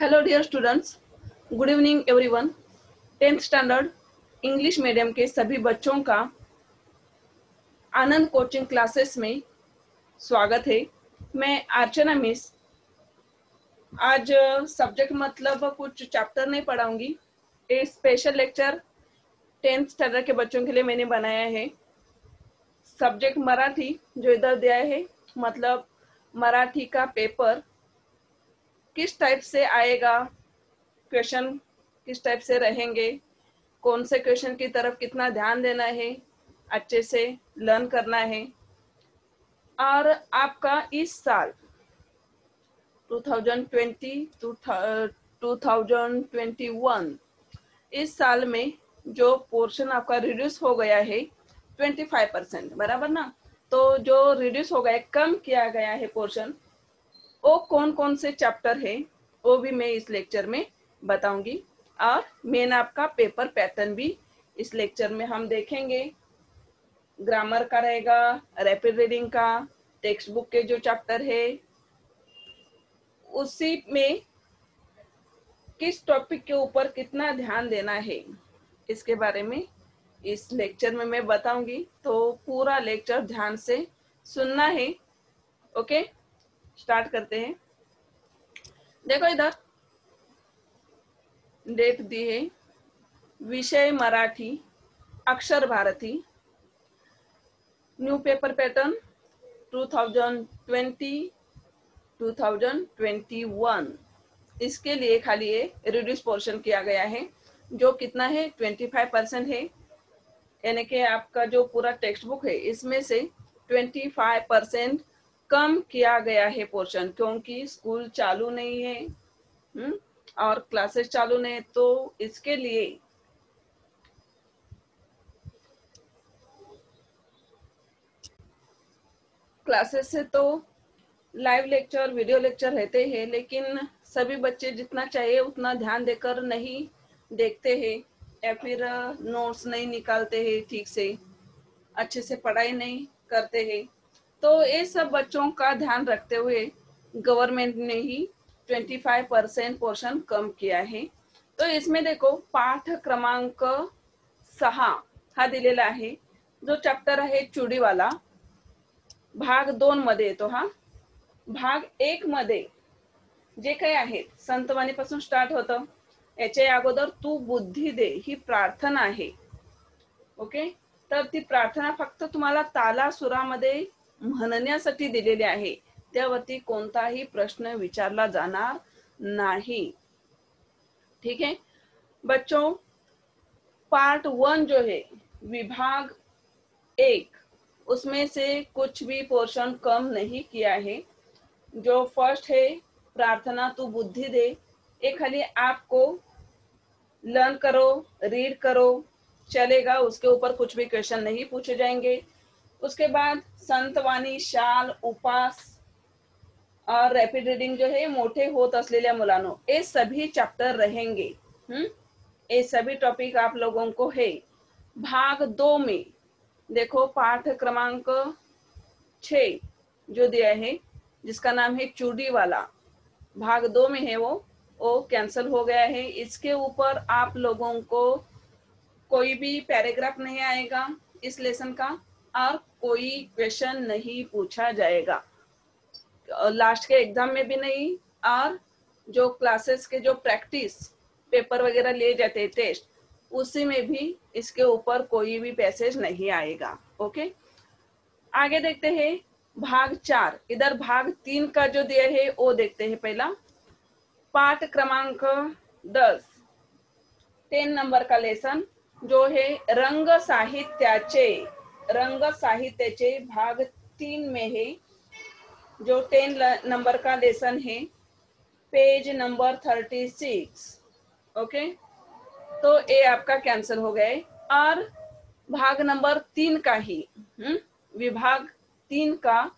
Hello dear students good evening everyone tenth standard English medium के सभी बच्चों का आनंद coaching classes में स्वागत है। मैं अर्चना मिस। आज सब्जेक्ट मतलब कुछ चैप्टर नहीं पढ़ाऊँगी। ये स्पेशल लेक्चर टेंथ स्टैंडर्ड के बच्चों के लिए मैंने बनाया है। सब्जेक्ट मराठी, जो इधर दिया है मतलब मराठी का पेपर किस टाइप से आएगा? क्वेश्चन किस टाइप से रहेंगे? कौन से क्वेश्चन की तरफ़ कितना ध्यान देना है? अच्छे से लर्न करना है। और आपका इस साल 2020 2021 इस साल में जो पोर्शन आपका रिड्यूस हो गया है 25 परसेंट बराबर ना? तो जो रिड्यूस हो गया कम किया गया है पोर्शन वो कौन कौन से चैप्टर है, वो भी मैं इस लेक्चर में बताऊँगी। और मेन आपका पेपर पैटर्न भी इस लेक्चर में हम देखेंगे। ग्रामर का रहेगा रैपिड रीडिंग का टेक्स्ट बुक के जो चैप्टर है, उसी में किस टॉपिक के ऊपर कितना ध्यान देना है, इसके बारे में इस लेक्चर में मैं बताऊँगी। तो पूरा लेक्चर ध्यान से सुनना है ओके स्टार्ट करते हैं। देखो इधर। डेट दी है। विषय मराठी, अक्षर भारती। न्यू पेपर पैटर्न 2020 2021 इसके लिए खाली रिड्यूस पोर्शन किया गया है, जो कितना है? 25 परसेंट है। यानी कि आपका जो पूरा टेक्स्ट बुक है, इसमें से 25 परसेंट कम किया गया है पोर्शन क्योंकि स्कूल चालू नहीं है हुँ? और क्लासेस चालू नहीं तो इसके लिए क्लासेस से तो लाइव लेक्चर वीडियो लेक्चर रहते हैं, लेकिन सभी बच्चे जितना चाहिए उतना ध्यान देकर नहीं देखते हैं, या फिर नोट्स नहीं निकालते हैं ठीक से, अच्छे से पढ़ाई नहीं करते हैं तो ये सब बच्चों का ध्यान रखते हुए गवर्नमेंट ने ही 25 परसेंट पोर्शन कम किया है। तो इसमें देखो पाठ क्रमांक सहा हा दिलेला आहे। जो चॅप्टर आहे चुडीवाला भाग दोन मध्ये येतो हा। भाग एक मध्ये जे काही आहेत संतवाणीपासून स्टार्ट होतं. याच्या अगोदर तू बुद्धी दे ही प्रार्थना आहे. ओके तर ती प्रार्थना फक्त तुम्हाला ताला सुरामध्ये म्हणण्यासाठी दिलेली प्रश्न विचारला नहीं. ठीक है बच्चों पार्ट वन जो है, विभाग एक, उसमें से कुछ भी पोर्शन कम नहीं किया है। जो फ़र्स्ट है, प्रार्थना तू बुद्धि दे। एक खाली आपको लर्न करो रीड करो। चलेगा, उसके ऊपर कुछ भी क्वेश्चन नहीं पूछे जाएँगे। उसके बाद संतवाणी शाल, उपास और रैपिड रीडिंग जो है मोटे होत असलेल्या मुलांनो सभी चैप्टर रहेंगे। हम्म? ये सभी टॉपिक आप लोगों को है। भाग दो में, देखो पाठ क्रमांक छ जो दिया है, जिसका नाम है चूड़ी वाला। भाग दो में है वो वो कैंसिल हो गया है। इसके ऊपर आप लोगों को कोई भी पैराग्राफ नहीं आएगा इस लेसन का। और कोई क्वेश्चन नहीं पूछा जाएगा। लास्ट के एग्ज़ाम में भी नहीं, और जो क्लासेस के जो प्रैक्टिस पेपर वगैरह लिए जाते हैं टेस्ट उसी में भी इसके ऊपर कोई भी पैसेज नहीं आएगा ओके आगे देखते हैं, भाग चार। इधर भाग तीन का जो दिया है, वो देखते हैं पहला। पाठ क्रमांक दस। टेन नंबर का लेसन जो है, रंग साहित्याचे। रंग साहित्याचे भाग तीन में है, जो टेन नंबर का लेसन है। Page number thirty six okay तो ये आपका कैंसिल हो गए और भाग नंबर तीन का ही हुँ? विभाग तीन का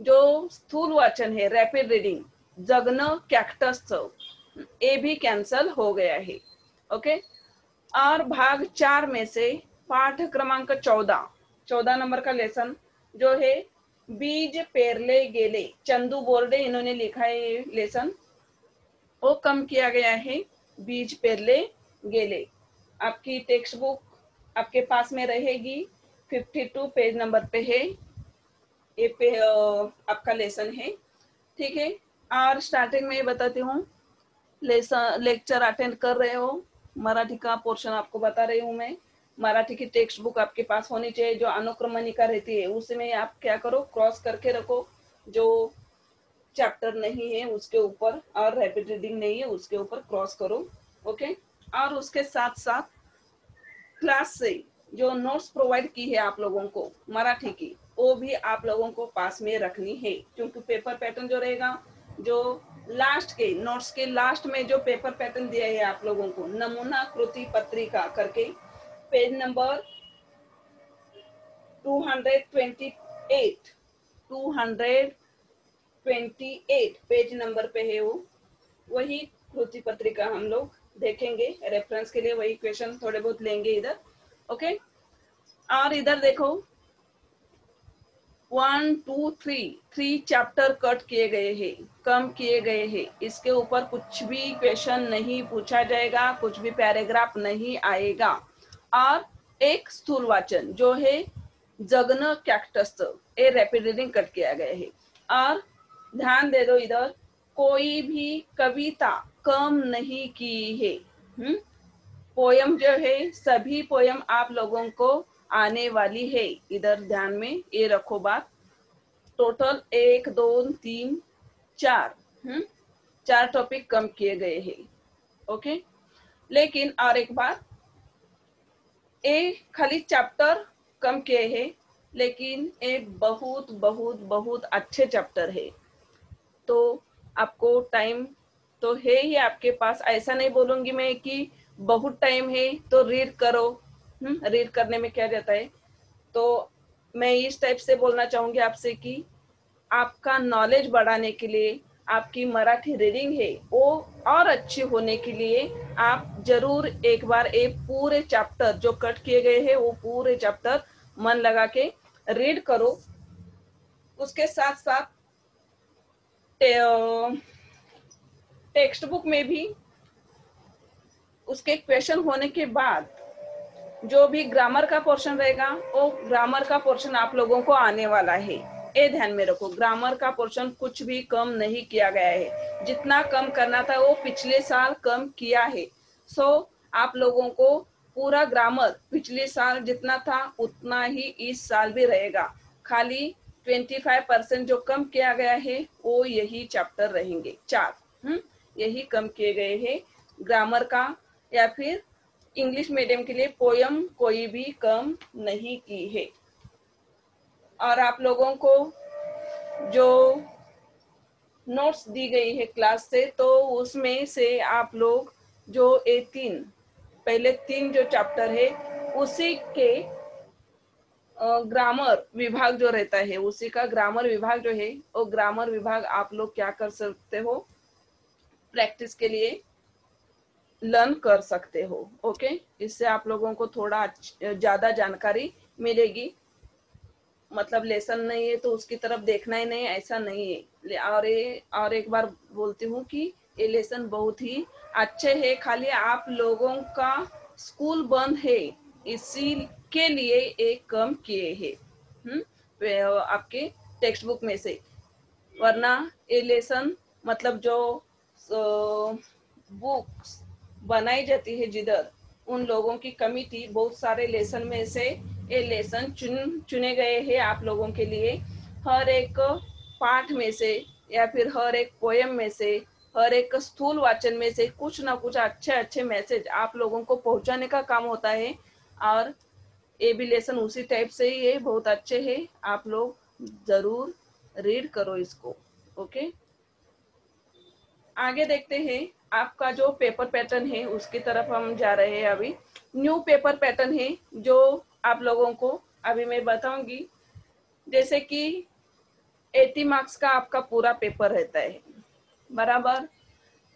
जो स्थूल वाचन है रैपिड रीडिंग जगन कैक्टस ये भी कैंसल हो गया है ओके और भाग चार में से पाठ क्रमांक चौदह चौदह नंबर का लेसन जो है, बीज पेरले गेले। चंदू बोर्डे इन्होंने लिखा है ये लेसन वो कम किया गया है, बीज पेरले गेले। आपकी टेक्स्ट बुक आपके पास में रहेगी 52 पेज नंबर पे है। ये पे आपका लेसन है। ठीक है, और स्टार्टिंग में बताती हूँ। लेसन लेक्चर अटेंड कर रहे हो। मराठी का पोर्शन आपको बता रही हूँ मैं। मराठी की टेक्स्ट बुक आपके पास होनी चाहिए, जो अनुक्रमणिका रहती है, उसमें आप क्या करो क्रॉस करके रखो, जो चैप्टर नहीं है, उसके ऊपर, और रैपिड रीडिंग नहीं है, उसके ऊपर क्रॉस करो ओके और उसके साथ साथ क्लास से जो नोट्स प्रोवाइड की है आप लोगों को, मराठी की, वो भी आप लोगों को पास में रखनी है, क्योंकि पेपर पैटर्न जो रहेगा, जो लास्ट के नोट्स के लास्ट में जो पेपर पैटर्न दिया है आप लोगों को, नमूना, कृति, पत्रिका करके पेज नंबर 228 228 पेज नंबर पे है वो। वही कृति पत्रिका हम लोग देखेंगे। रेफरेंस के लिए वही क्वेश्चन थोड़े बहुत लेंगे इधर। ओके और इधर देखो। One two three three chapter cut किए गए हैं। कम किए गए हैं। इसके ऊपर कुछ भी क्वेश्चन नहीं पूछा जाएगा। कुछ भी पैराग्राफ नहीं आएगा। और एक स्थूल वाचन, जो है जगन कैक्टस ये रैपिड रीडिंग कट किया गया है। और ध्यान दे दो इधर, कोई भी कविता कम नहीं की है हम्म? पोयम जो है, सभी पोयम आप लोगों को आने वाली है। इधर ध्यान में, ये रखो बात। टोटल एक, दो, तीन, चार हम्म? चार टॉपिक कम किए गए हैं ओके लेकिन और एक बात ए खाली चैप्टर कम किए हैं, लेकिन एक बहुत बहुत बहुत अच्छे चैप्टर है। तो आपको टाइम तो है ही आपके पास। ऐसा नहीं बोलूँगी मैं कि बहुत टाइम है तो रीड करो। हम्म रीड करने में क्या जाता है? तो मैं इस टाइप से बोलना चाहूँगी आपसे कि आपका नॉलेज बढ़ाने के लिए आपकी मराठी रीडिंग है वो और अच्छी होने के लिए आप ज़रूर एक बार एक पूरे चैप्टर जो कट किए गए हैं वो पूरे चैप्टर मन लगा के रीड करो। उसके साथ साथ टे, टेक्स्ट बुक में भी उसके क्वेश्चन होने के बाद जो भी ग्रामर का पोर्शन रहेगा वो ग्रामर का पोर्शन आप लोगों को आने वाला है। ये ध्यान में रखो ग्रामर का पोर्शन कुछ भी कम नहीं किया गया है। जितना कम करना था वो पिछले साल कम किया है। सो so, आप लोगों को पूरा ग्रामर पिछले साल जितना था उतना ही इस साल भी रहेगा। खाली 25 परसेंट जो कम किया गया है वो यही चैप्टर रहेंगे। चार हम्म यही कम किए गए हैं ग्रामर का या फिर इंग्लिश मीडियम के लिए पोयम कोई भी कम नहीं की है। और आप लोगों को जो नोट्स दी गई है क्लास से तो उसमें से आप लोग जो ए तीन, पहले तीन जो चैप्टर है, उसी के ग्रामर विभाग जो रहता है, उसी का ग्रामर विभाग जो है, वो ग्रामर विभाग आप लोग क्या कर सकते हो? प्रैक्टिस के लिए लर्न कर सकते हो ओके इससे आप लोगों को थोड़ा ज़्यादा जानकारी मिलेगी। मतलब लेसन नहीं है तो उसकी तरफ़ देखना ही नहीं, ऐसा नहीं है। और ये, और एक बार बोलती हूँ कि ये लेसन बहुत ही अच्छे है। खाली आप लोगों का स्कूल बंद है, इसी के लिए एक कम किए है। हम्म? आपके टेक्स्ट बुक में से। वरना ये लेसन मतलब जो बुक्स बनाई जाती है जिधर, उन लोगों की कमिटी बहुत सारे लेसन में से ये लेसन चुन, चुने गए हैं आप लोगों के लिए। हर एक पाठ में से या फिर हर एक पोयम में से, हर एक स्थूल वाचन में से कुछ ना कुछ अच्छे अच्छे मैसेज आप लोगों को पहुँचाने का काम होता है। और ये भी लेसन उसी टाइप से ही है, बहुत अच्छे है। आप लोग ज़रूर रीड करो इसको, ओके? आगे देखते हैं, आपका जो पेपर पैटर्न है, उसकी तरफ़ हम जा रहे हैं अभी। न्यू पेपर पैटर्न है, जो आप लोगों को अभी मैं बताऊँगी, जैसे कि 80 मार्क्स का आपका पूरा पेपर रहता है। बराबर?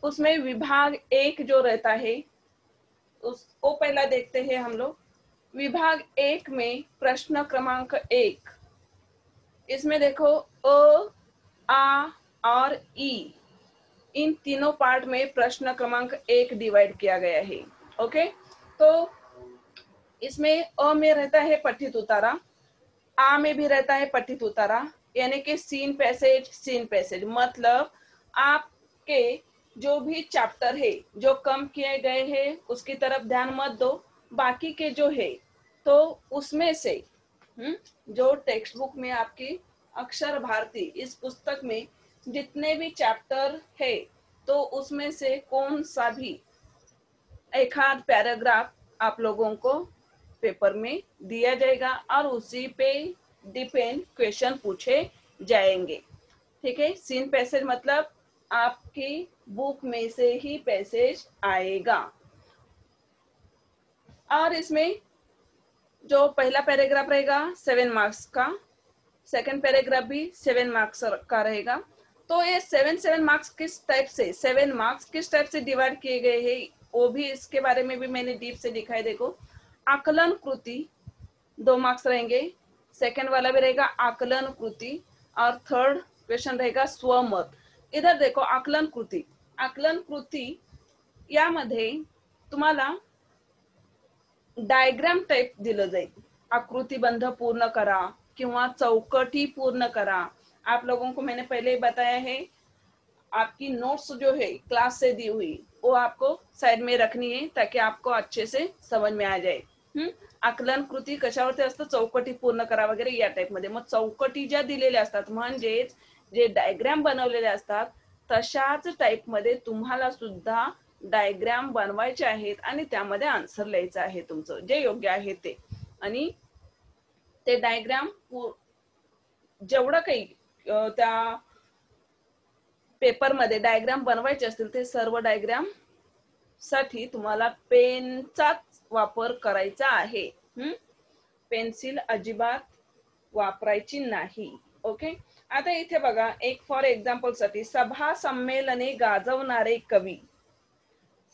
उसमें विभाग एक जो रहता है उसको पहला देखते हैं हम लोग। विभाग एक में प्रश्न क्रमांक एक। इसमें देखो, अ, आ और ई। इन तीनों पार्ट में प्रश्न क्रमांक एक डिवाइड किया गया है, ओके? तो इसमें अ में रहता है पठित उतारा, आ में भी रहता है पठित उतारा, यानी कि सीन पैसेज सीन पैसेज मतलब आपके जो भी चैप्टर है, जो कम किए गए हैं, उसकी तरफ़ ध्यान मत दो, बाकी के जो है तो उसमें से हुँ? जो टेक्स्ट बुक में आपकी अक्षर भारती, इस पुस्तक में जितने भी चैप्टर है तो उसमें से कौन सा भी एक आध पैराग्राफ आप लोगों को पेपर में दिया जाएगा और उसी पे डिपेंड क्वेश्चन पूछे जाएँगे। ठीक है? सीन पैसेज मतलब आपकी बुक में से ही पैसेज आएगा। और इसमें जो पहला पैराग्राफ रहेगा सेवन मार्क्स का। सेकंड पैराग्राफ भी सेवन मार्क्स का रहेगा। तो ये सेवन सेवन मार्क्स किस टाइप से? सेवन मार्क्स किस टाइप से डिवाइड किए गए हैं? वो भी इसके बारे में भी मैंने डीप से दिखाई देखो। आकलन कृति, दो मार्क्स रहेंगे। सेकंड वाला भी रहेगा आकलन कृति और थर्ड क्वेश्चन रहेगा स्वमत। इधर देखो, आकलन कृती। आकलन कृती यामध्ये तुम्हाला डायग्राम टाइप दिलं जाईल. आकृतिबंध पूर्ण करा किंवा चौकटी पूर्ण करा. आप लोगों को मैंने पहले ही बताया है, आपकी नोट्स जो है क्लास से दी हुई, वो आपको साइड में रखनी है ताकि आपको अच्छे से समझ में आ जाए। हम्म? आकलन कृती कशावरती असतं? चौकटी पूर्ण करा वगैरे या टाइपमध्ये. मग चौकटी ज्या दिलेल्या असतात म्हणजेच जे डायग्रॅम बनवलेले असतात तशाच टाइपमध्ये तुम्हाला सुद्धा डायग्रॅम बनवायचे आहेत आणि त्यामध्ये आन्सर लिहायचं आहे तुमचं. जे योग्य आहे ते. आणि ते डायग्रॅम जेवढं काही त्या पेपरमध्ये डायग्राम बनवायचे असतील ते सर्व डायग्रामसाठी तुम्हाला पेनचाच वापर करायचा आहे. हम्म पेन्सिल अजिबात वापरायची नाही. ओके? आता इथे बघा एक फॉर एक्झाम्पलसाठी सभा संमेलने गाजवणारे कवी.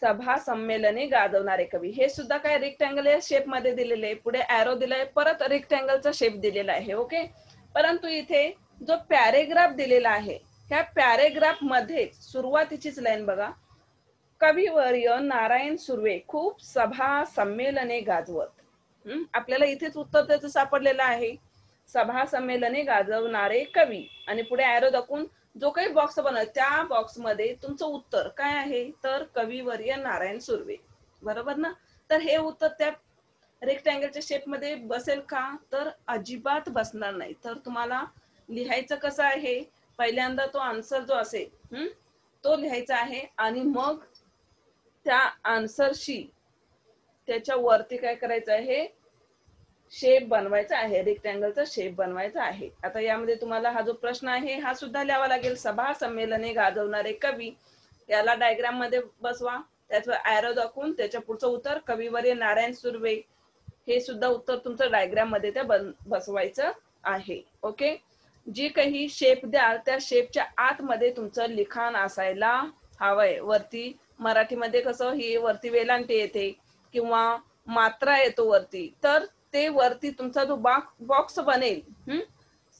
सभा संमेलने गाजवणारे कवी. हे सुद्धा काय रेक्टँगल या शेपमध्ये दिलेले आहे. पुढे अॅरो दिलाय परत रेक्टँगलचा शेप दिलेला आहे. ओके? परंतु इथे जो पॅरेग्राफ दिलेला आहे ह्या पॅरेग्राफमध्ये सुरुवातीचीच लाईन बघा. कविवर्य नारायण सुर्वे खूप सभा संमेलने गाजवत. आपल्याला इथेच उत्तर त्याचं सापडलेलं आहे. सभा संमेलने गाजवणारे कवी. आणि पुढे ऍरो दाखवून जो काही बॉक्स बनव त्या बॉक्समध्ये तुमचं उत्तर काय आहे? तर कविवर्य नारायण सुर्वे. बरोबर ना? तर हे उत्तर त्या रेक्टँगलच्या शेपमध्ये बसेल का? तर अजिबात बसणार नाही. तर तुम्हाला लिहायचं कसं आहे? पहिल्यांदा तो आन्सर जो असेल तो लिहायचा आहे आणि मग त्या आन्सरशी त्याच्या वरती काय करायचं आहे? शेप बनवायचा आहे. रेक्टँगलचा शेप बनवायचा आहे. आता यामध्ये तुम्हाला हा जो प्रश्न आहे हा सुद्धा लिहावा लागेल. सभा संमेलने गाजवणारे कवी. याला डायग्राममध्ये बसवा. त्याचवर अॅरो दाखवून त्याच्या पुढचं उत्तर कविवर्य नारायण सुर्वे. हे सुद्धा उत्तर तुमचं डायग्राममध्ये त्या बसवायचं आहे. ओके जी काही शेप द्याल त्या शेपच्या आतमध्ये तुमचं लिखाण असायला हवंय. वरती मराठीमध्ये कसं ही वरती वेलांटी येते किंवा मात्रा येतो वरती तर ते वरती तुमचा जो बॉक्स बनेल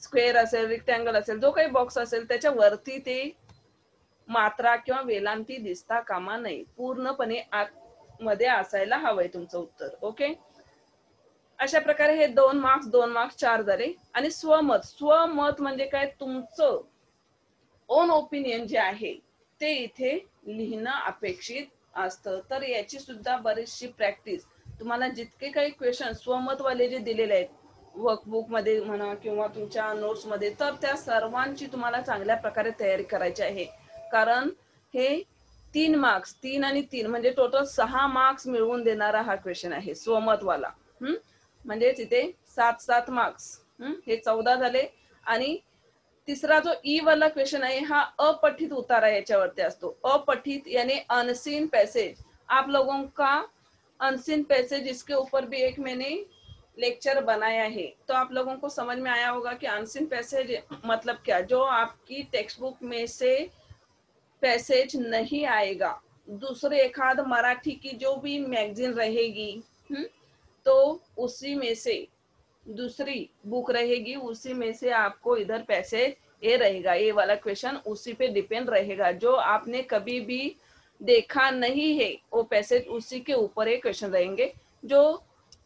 स्क्वेअर असेल रेक्टँगल असेल जो काही बॉक्स असेल त्याच्या वरती ते मात्रा किंवा वेलांटी दिसता कामा नये. पूर्णपणे आत मध्ये असायला हवंय तुमचं उत्तर ओके? अशा प्रकारे हे दोन मार्क्स दोन मार्क्स चार झाले. आणि स्वमत स्वमत म्हणजे काय? तुमचं ओन ओपिनियन जे आहे ते इथे लिहिणं अपेक्षित असतं. तर याची सुद्धा बरीचशी प्रॅक्टिस तुम्हाला जितके काही क्वेश्चन स्वमतवाले जे दिलेले आहेत वर्कबुकमध्ये म्हणा किंवा तुमच्या नोट्समध्ये तर त्या सर्वांची तुम्हाला चांगल्या प्रकारे तयारी करायची आहे. कारण हे तीन मार्क्स तीन आणि तीन म्हणजे टोटल सहा मार्क्स मिळवून देणारा हा क्वेश्चन आहे स्वमतवाला. हम्म म्हणजे तिथे सात सात मार्क्स हे चौदा झाले आणि तिसरा जो ई वाला क्वेश्चन आहे, हा अपठित उतारा याच्यावरती अपठित यानी अनसीन पैसेज आप लोगों का अनसीन पैसेज इसके ऊपर भी एक मैंने लेक्चर बनाया है. तो आप लोगों को समझ में आया होगा कि अनसीन पैसेज मतलब क्या? जो आपकी टेक्स्ट बुक में से पैसेज नहीं आएगा. दूसरे एक मराठी की जो भी मैगजीन रहेगी हुँ? तो उसी में से दूसरी बुक रहेगी, उसी में से आपको इधर पैसेज ये रहेगा, ये वाला क्वेश्चन उसी पे डिपेंड रहेगा। जो आपने कभी भी देखा नहीं है, वो पैसेज उसी के ऊपर ये क्वेश्चन रहेंगे। जो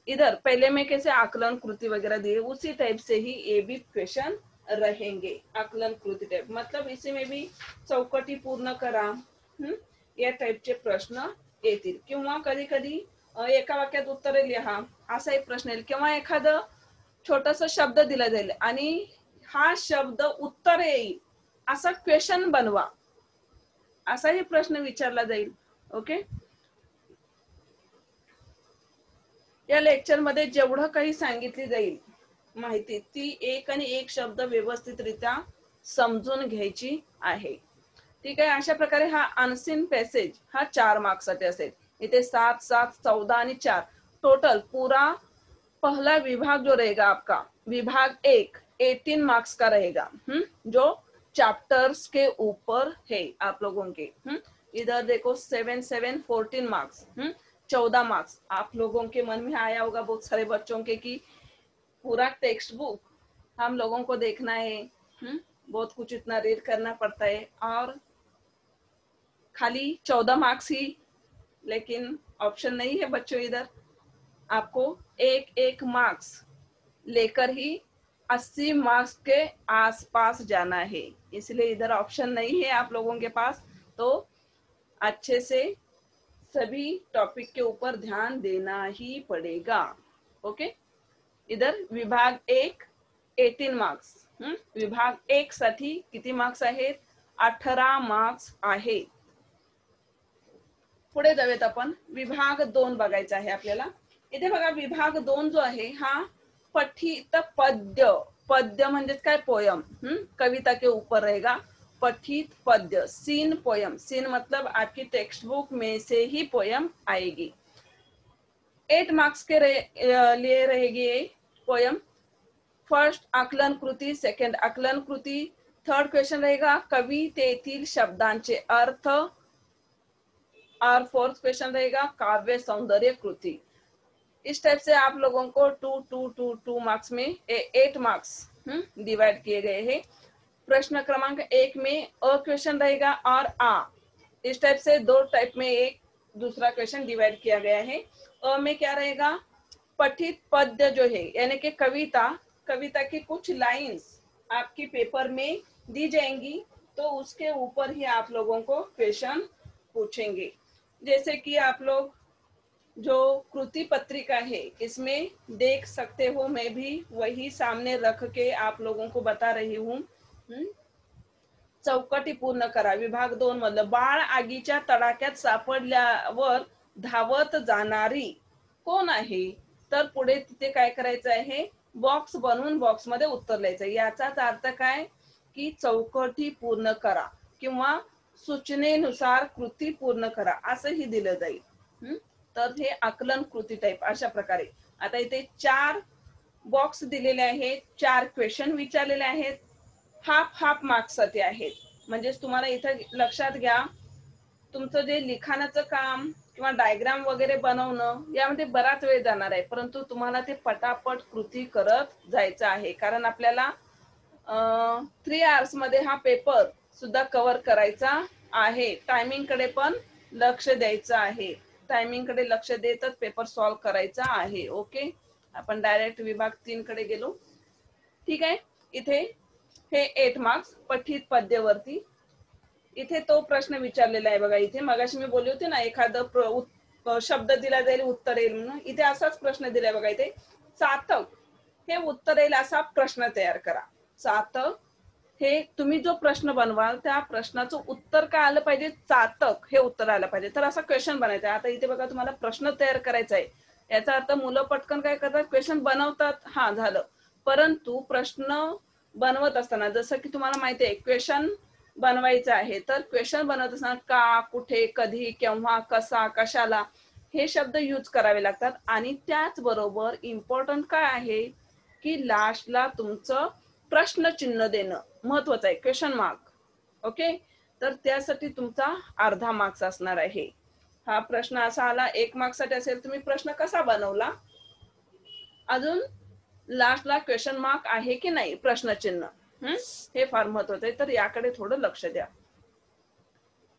इधर, पहले में कैसे आकलन कृति वगैरह दिए, उसी टाइप से ही ये भी क्वेश्चन रहेंगे, आकलन कृति टाइप मतलब इसी में भी चौकटी पूर्ण करा हम्म या टाईपचे प्रश्न येतील। किंवा कधी कधी एका वाक्यात उत्तरे लिहा एक प्रश्न येईल। किंवा एखादं छोटासा शब्द दिला जाईल. आणि हा शब्द उत्तर येईल. असा क्वेश्चन बनवा. असाही प्रश्न विचारला जाईल. ओके या लेक्चरमध्ये जेवढं काही सांगितली जाईल माहिती ती एक आणि एक शब्द व्यवस्थितरित्या समजून घ्यायची आहे. ठीक आहे? अशा प्रकारे हा अनसिन पॅसेज हा चार मार्क्ससाठी असेल. इथे सात सात चौदा आणि चार. टोटल पुरा पहला विभाग जो रहेगा आपका, विभाग एक, एटीन मार्क्स का रहेगा हम्म जो चैप्टर्स के ऊपर है आप लोगों के हम्म इधर देखो सेवन सेवन फोर्टीन मार्क्स हम्म चौदह मार्क्स आप लोगों के मन में आया होगा बहुत सारे बच्चों के कि पूरा टेक्स्ट बुक हम लोगों को देखना है हम्म बहुत कुछ इतना रीड करना पड़ता है, और खाली चौदह मार्क्स ही, लेकिन ऑप्शन नहीं है बच्चों इधर। आपको एक एक मार्क्स लेकर ही अस्सी मार्क्स के आसपास जाना है। इसलिए इधर ऑप्शन नहीं है आप लोगों के पास। तो अच्छे से सभी टॉपिक के ऊपर ध्यान देना ही पड़ेगा। ओके? इधर विभाग एक एटीन मार्क्स विभाग एक साठी किती मार्क्स आहेत अठरा मार्क्स आहेत पुढे विभाग दोन आहे आपल्याला। इथे बघा विभाग दोन जो आहे हा पठित पद्य. पद्य म्हणजेच काय? पोयम. हम्म कविता के ऊपर रहेगा. पठित पद्य. Scene poem. सीन मतलब आपकी टेक्स्ट बुक में से ही पोयम आएगी. एट मार्क्स के रहे, लिए रहेगी ये पोयम. फ़र्स्ट आकलन कृती. सेकंड आकलन कृती. थर्ड क्वेश्चन रहेगा कवितेतील शब्दांचे अर्थ. और फोर्थ क्वेश्चन रहेगा काव्य सौंदर्य कृति. इस टाइप से आप लोगों को two two two two marks में ए, एट मार्क्स डिवाइड किए गए हैं। प्रश्न क्रमांक एक में अ क्वेश्चन रहेगा और आ। इस टाइप से दो टाइप में एक दूसरा क्वेश्चन डिवाइड किया गया है। अ में क्या रहेगा? पठित पद्य जो है यानी कि कविता कविता की कुछ लाइंस आपकी पेपर में दी जाएँगी तो उसके ऊपर ही आप लोगों को क्वेश्चन पूछेंगे। जैसे कि आप लोग जो कृति पत्रिका है इसमें देख सकते हो मैं भी वही सामने रख के आप लोगों को बता रही हूँ। चौकटी पूर्ण करा विभाग दोन मधलं बाळ आगीच्या तडाक्यात सापडल्यावर धावत जाणारी कोण आहे? तर पुढे तिथे काय करायचं आहे? बॉक्स बनवून बॉक्समध्ये उत्तर लिहायचं याचाच अर्थ काय? की चौकटी पूर्ण करा किंवा सूचनेनुसार कृती पूर्ण करा असंही दिलं जाईल. तर हे आकलन कृती टाईप अशा प्रकारे. आता इथे चार बॉक्स दिलेले आहेत चार क्वेश्चन विचारलेले आहेत. हाफ हाफ मार्क्ससाठी आहेत. म्हणजेच तुम्हाला इथं लक्षात घ्या तुमचं जे लिखाणाचं काम किंवा डायग्राम वगैरे बनवणं यामध्ये बराच वेळ जाणार आहे. परंतु तुम्हाला ते पटापट कृती करत जायचं आहे. कारण आपल्याला थ्री आवर्समध्ये हा पेपर सुद्धा कव्हर करायचा आहे. टायमिंगकडे पण लक्ष द्यायचं आहे. टायमिंगकडे लक्ष देतच पेपर सॉल्व्ह करायचा आहे ओके आपण डायरेक्ट विभाग तीन कडे गेलो. ठीक आहे? इथे हे एट मार्क्स पठित पद्यवरती. इथे तो प्रश्न विचारलेला आहे बघा इथे. मगाशी मी बोलली होती ना एखादं शब्द दिला जाईल उत्तर येईल म्हणून. इथे असाच प्रश्न दिलाय बघा इथे. चातक हे उत्तर येईल असा प्रश्न तयार करा. चातक हे तुम्ही जो प्रश्न बनवाल त्या प्रश्नाचं उत्तर काय आलं पाहिजे? चातक हे उत्तर आलं पाहिजे. तर असा क्वेश्चन बनायचा आहे. आता इथे बघा तुम्हाला प्रश्न तयार करायचा आहे. याचा अर्थ मुलं पटकन काय करतात? क्वेश्चन बनवतात. हा झालं. परंतु प्रश्न बनवत असताना जसं की तुम्हाला माहिती आहे क्वेश्चन बनवायचं आहे. तर क्वेश्चन बनवत असताना का कुठे कधी केव्हा कसा कशाला हे शब्द यूज करावे लागतात. आणि त्याचबरोबर इम्पॉर्टंट काय आहे? की लास्टला तुमचं प्रश्नचिन्ह देणं महत्वाचं आहे. क्वेश्चन मार्क ओके तर त्यासाठी तुमचा अर्धा मार्क्स असणार आहे. हा प्रश्न असा आला एक मार्क्ससाठी असेल तुम्ही प्रश्न कसा बनवला? अजून लास्टला क्वेश्चन मार्क आहे की नाही? प्रश्नचिन्ह. हम्म हे फार महत्वाचं आहे. तर याकडे थोडं लक्ष द्या.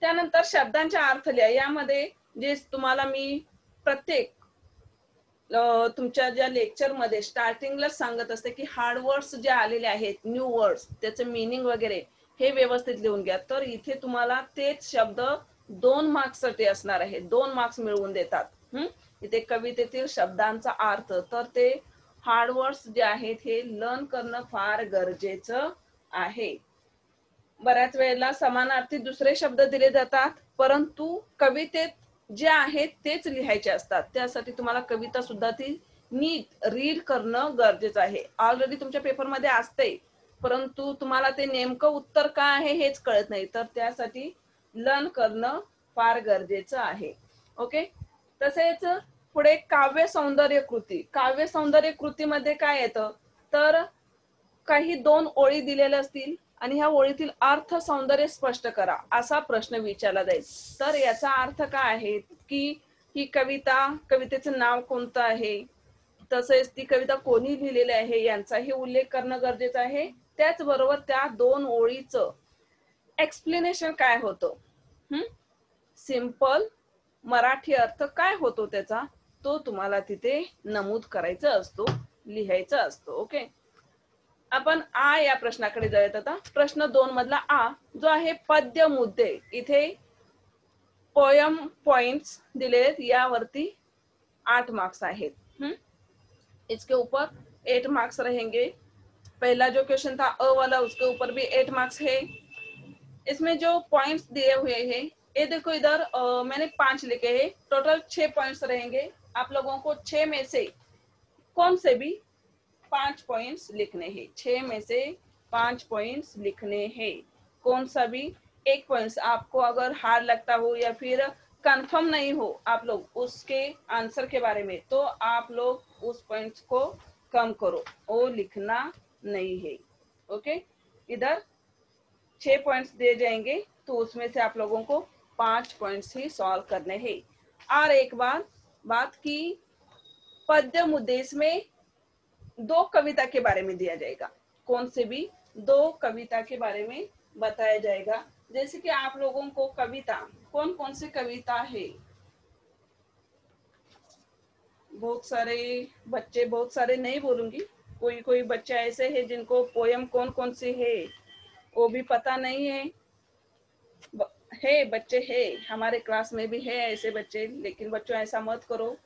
त्यानंतर शब्दांचे अर्थ लिहा. यामध्ये जे तुम्हाला मी प्रत्येक तुमच्या ज्या लेक्चरमध्ये स्टार्टिंगलाच स्टार्टिंगला सांगत असते की हार्ड वर्ड्स जे आलेले आहेत न्यू वर्ड्स त्याचे मिनिंग वगैरे हे व्यवस्थित लिहून घ्या. तर इथे तुम्हाला तेच शब्द दोन मार्क्ससाठी असणार आहे दोन मार्क्स मिळवून देतात. हम्म? इथे कवितेतील शब्दांचा अर्थ. तर ते हार्ड वर्ड्स जे आहेत हे लर्न करणं फार गरजेचं आहे. बऱ्याच वेळेला समानार्थी दुसरे शब्द दिले जातात परंतु कवितेत जे आहेत तेच लिहायचे असतात. त्यासाठी तुम्हाला कविता सुद्धा ती नीट रीड करणं गरजेचं आहे. ऑलरेडी तुमच्या पेपरमध्ये असते परंतु तुम्हाला ते नेमकं उत्तर काय आहे हेच कळत नाही. तर त्यासाठी लर्न करणं फार गरजेचं आहे. ओके तसेच पुढे काव्य सौंदर्य कृती. काव्य सौंदर्य कृतीमध्ये काय येतं? तर काही दोन ओळी दिलेल्या असतील. आणि ह्या ओळीतील अर्थ सौंदर्य स्पष्ट करा असा प्रश्न विचारला जाईल. तर याचा अर्थ काय आहे की ही कविता कवितेचं नाव कोणतं आहे? तसेच ती कविता कोणी लिहिलेली आहे? यांचाही उल्लेख करणं गरजेचं आहे. त्याचबरोबर त्या दोन ओळीचं एक्सप्लेनेशन काय होतं? सिंपल मराठी अर्थ काय होतो त्याचा? तो तुम्हाला तिथे नमूद करायचा असतो लिहायचा असतो ओके आपण आ या प्रश्नाकडे जाऊयात आता. प्रश्न दोन मधला आ, जो आहे पद्य मुद्दे. इथे पोयम पॉइंट्स दिलेत, यावरती आठ मार्क्स आहेत? इसके ऊपर एट मार्क्स रहेंगे. पहला जो क्वेश्चन था, अ वाला, उसके ऊपर भी एट मार्क्स है. इसमें जो पॉइंट्स दिए हुए हैं, ये देखो इधर मैंने पाँच लिखे हैं. टोटल छह पॉइंट्स रहेंगे. आप लोगों को छह में से कौन से भी पाँच पॉइंट्स लिखने हैं। छह में से पाँच पॉइंट्स लिखने हैं। कौन सा भी एक पॉइंट्स आपको अगर हार्ड लगता हो या फिर कंफर्म नहीं हो आप लोग उसके आंसर के बारे में तो आप लोग उस पॉइंट्स को कम करो। वो लिखना नहीं है। ओके इधर छह पॉइंट्स दिए जाएँगे तो उसमें से आप लोगों को पाँच पॉइंट्स ही सॉल्व करने हैं। और एक बार बात की पद्य मुद्दे इसमें दो कविता के बारे में दिया जाएगा। कौन से भी दो कविता के बारे में बताया जाएगा। जैसे कि आप लोगों को कविता कौन कौन सी कविता है? बहुत सारे बच्चे, बहुत सारे नहीं बोलूँगी। कोई कोई बच्चा ऐसे है जिनको पोयम कौन कौन सी है, वो भी पता नहीं है। है, बच्चे है, हमारे क्लास में भी है ऐसे बच्चे, लेकिन बच्चों ऐसा मत करो।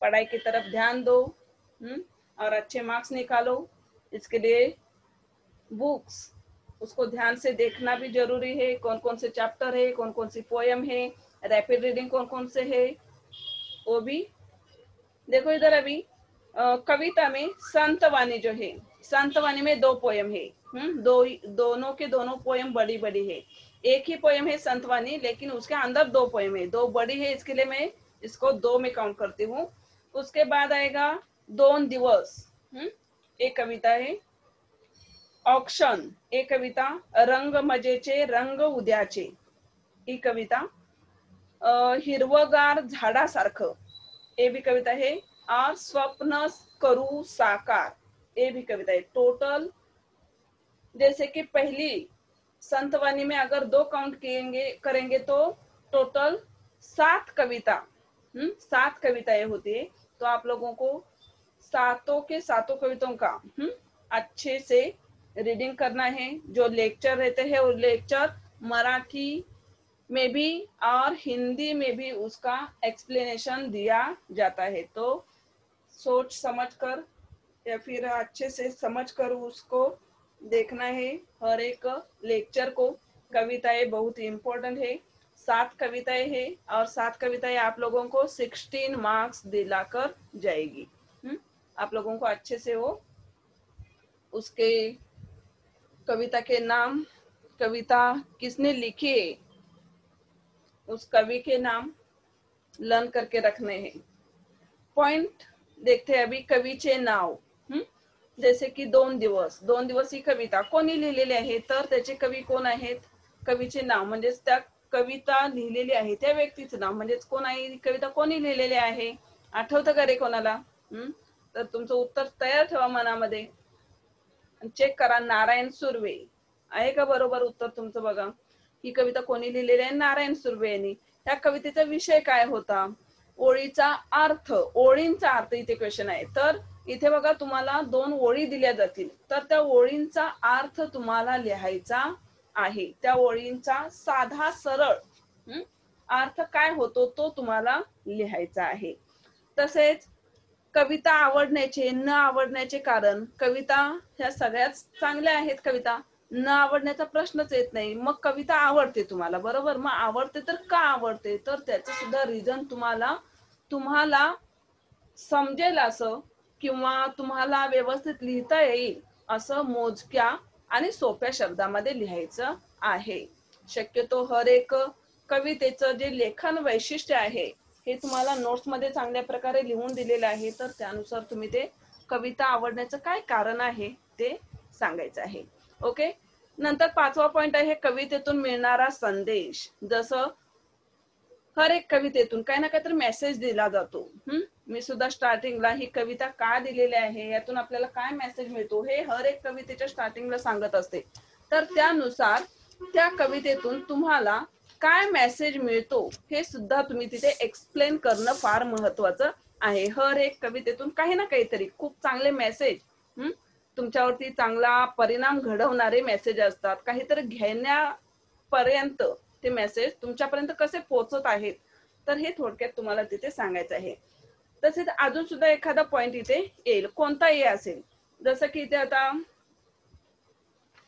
पढ़ाई की तरफ़ ध्यान दो हम्म। और अच्छे मार्क्स निकालो। इसके लिए बुक्स उसको ध्यान से देखना भी ज़रूरी है कौन कौन से चैप्टर है कौन कौन सी पोएम है रैपिड रीडिंग कौन कौन से है वो भी। देखो इधर अभी अ, कविता में संतवानी जो है संतवानी में दो पोयम है हम्म दो दोनों के दोनों पोयम बड़ी बड़ी है। एक ही पोयम है संतवानी लेकिन उसके अंदर दो पोयम है दो बड़ी है इसके लिए मैं इसको दो में काउंट करती हूँ। उसके बाद आएगा दोन दिवस. हम्म एक कविता है ऑक्शन एक कविता रंग मजेचे रंग उद्याचे. ही कविता हिरवगार झाडासारखं. ये भी कविता है और स्वप्न करू साकार. ये भी कविता है टोटल जैसे कि पहली संतवानी में अगर दो काउंट किएँगे, करेंगे तो टोटल सात कविता. हम्म सात कविताएँ होती है. तो आप लोगों को सातों के सातों कविताओं का हम्म अच्छे से रीडिंग करना है, जो लेक्चर रहते हैं, वो लेक्चर मराठी में भी और हिंदी में भी उसका एक्सप्लेनेशन दिया जाता है। तो सोच समझ कर या फिर अच्छे से समझ कर उसको देखना है, हर एक लेक्चर को। कविताएँ बहुत इम्पोर्टेंट है। सात कविताएँ है और सात कविताएँ आप लोगों को सिक्सटीन मार्क्स दिलाकर जाएगी? आप लोगों को अच्छे से वो उसके कविता के नाम कविता किसने लिखी है? उस कवि के नाम लर्न करके रखने हैं। पॉइंट देखते हैं अभी कवीचे नाव। हम्म? जसे की दोन दिवस। दोन दिवस ही कविता। कोणी लिहिलेली आहे? तर त्याचे कवी कोण आहेत? कवीचे नाव. म्हणजेच त्या कविता लिहिलेली आहे. त्या व्यक्तीचं नाव. म्हणजेच कोण आहे? ही कविता कोणी लिहिलेली आहे? आठवतं का रे कोणाला? हम्म? तर तुमचं उत्तर तयार ठेवा मनामध्ये. चेक करा नारायण सुर्वे. आहे का बरोबर उत्तर तुमचं बघा? ही कविता कोणी लिहिलेली आहे? नारायण सुर्वे यांनी. त्या कवितेचा विषय काय होता? ओळीचा अर्थ. ओळींचा अर्थ इथे क्वेश्चन आहे. तर इथे बघा तुम्हाला दोन ओळी दिल्या जातील. तर त्या ओळींचा अर्थ तुम्हाला लिहायचा आहे. त्या ओळींचा साधा सरळ अर्थ काय होतो तो तुम्हाला लिहायचा आहे. तसेच कविता आवडण्याचे न आवडण्याचे कारण. कविता ह्या सगळ्याच चांगल्या आहेत कविता. न आवडण्याचा प्रश्नच येत नाही. मग कविता आवडते तुम्हाला बरोबर? मग आवडते तर का आवडते? तर त्याचं सुद्धा रिझन तुम्हाला तुम्हाला समजेल असं किंवा तुम्हाला व्यवस्थित लिहिता येईल असं मोजक्या आणि सोप्या शब्दामध्ये लिहायचं आहे. शक्यतो हर एक कवितेचं जे लेखन वैशिष्ट्य आहे हे तुम्हाला नोट्समध्ये चांगल्या प्रकारे लिहून दिलेलं आहे. तर त्यानुसार तुम्ही ते कविता आवडण्याचं काय कारण आहे ते सांगायचं आहे. ओके नंतर पाचवा पॉइंट आहे कवितेतून मिळणारा संदेश. जसं हर एक कवितेतून काही ना काहीतरी मेसेज दिला जातो. हम्म मी सुद्धा स्टार्टिंगला ही कविता का दिलेली आहे? यातून आपल्याला काय मेसेज मिळतो? हे हर एक कवितेच्या स्टार्टिंगला सांगत असते. तर त्यानुसार त्या कवितेतून तुम्हाला काय मेसेज मिळतो हे सुद्धा तुम्ही तिथे एक्सप्लेन करणं फार महत्वाचं आहे. हर एक कवितेतून काही ना काहीतरी खूप चांगले मेसेज हम्म तुमच्यावरती चांगला परिणाम घडवणारे मेसेज असतात. काहीतरी घेण्यापर्यंत ते मेसेज तुमच्यापर्यंत कसे पोहोचत आहेत तर हे थोडक्यात तुम्हाला तिथे सांगायचं आहे. तसेच अजून सुद्धा एखादा पॉइंट इथे येईल. कोणता ये असेल? जसं की इथे आता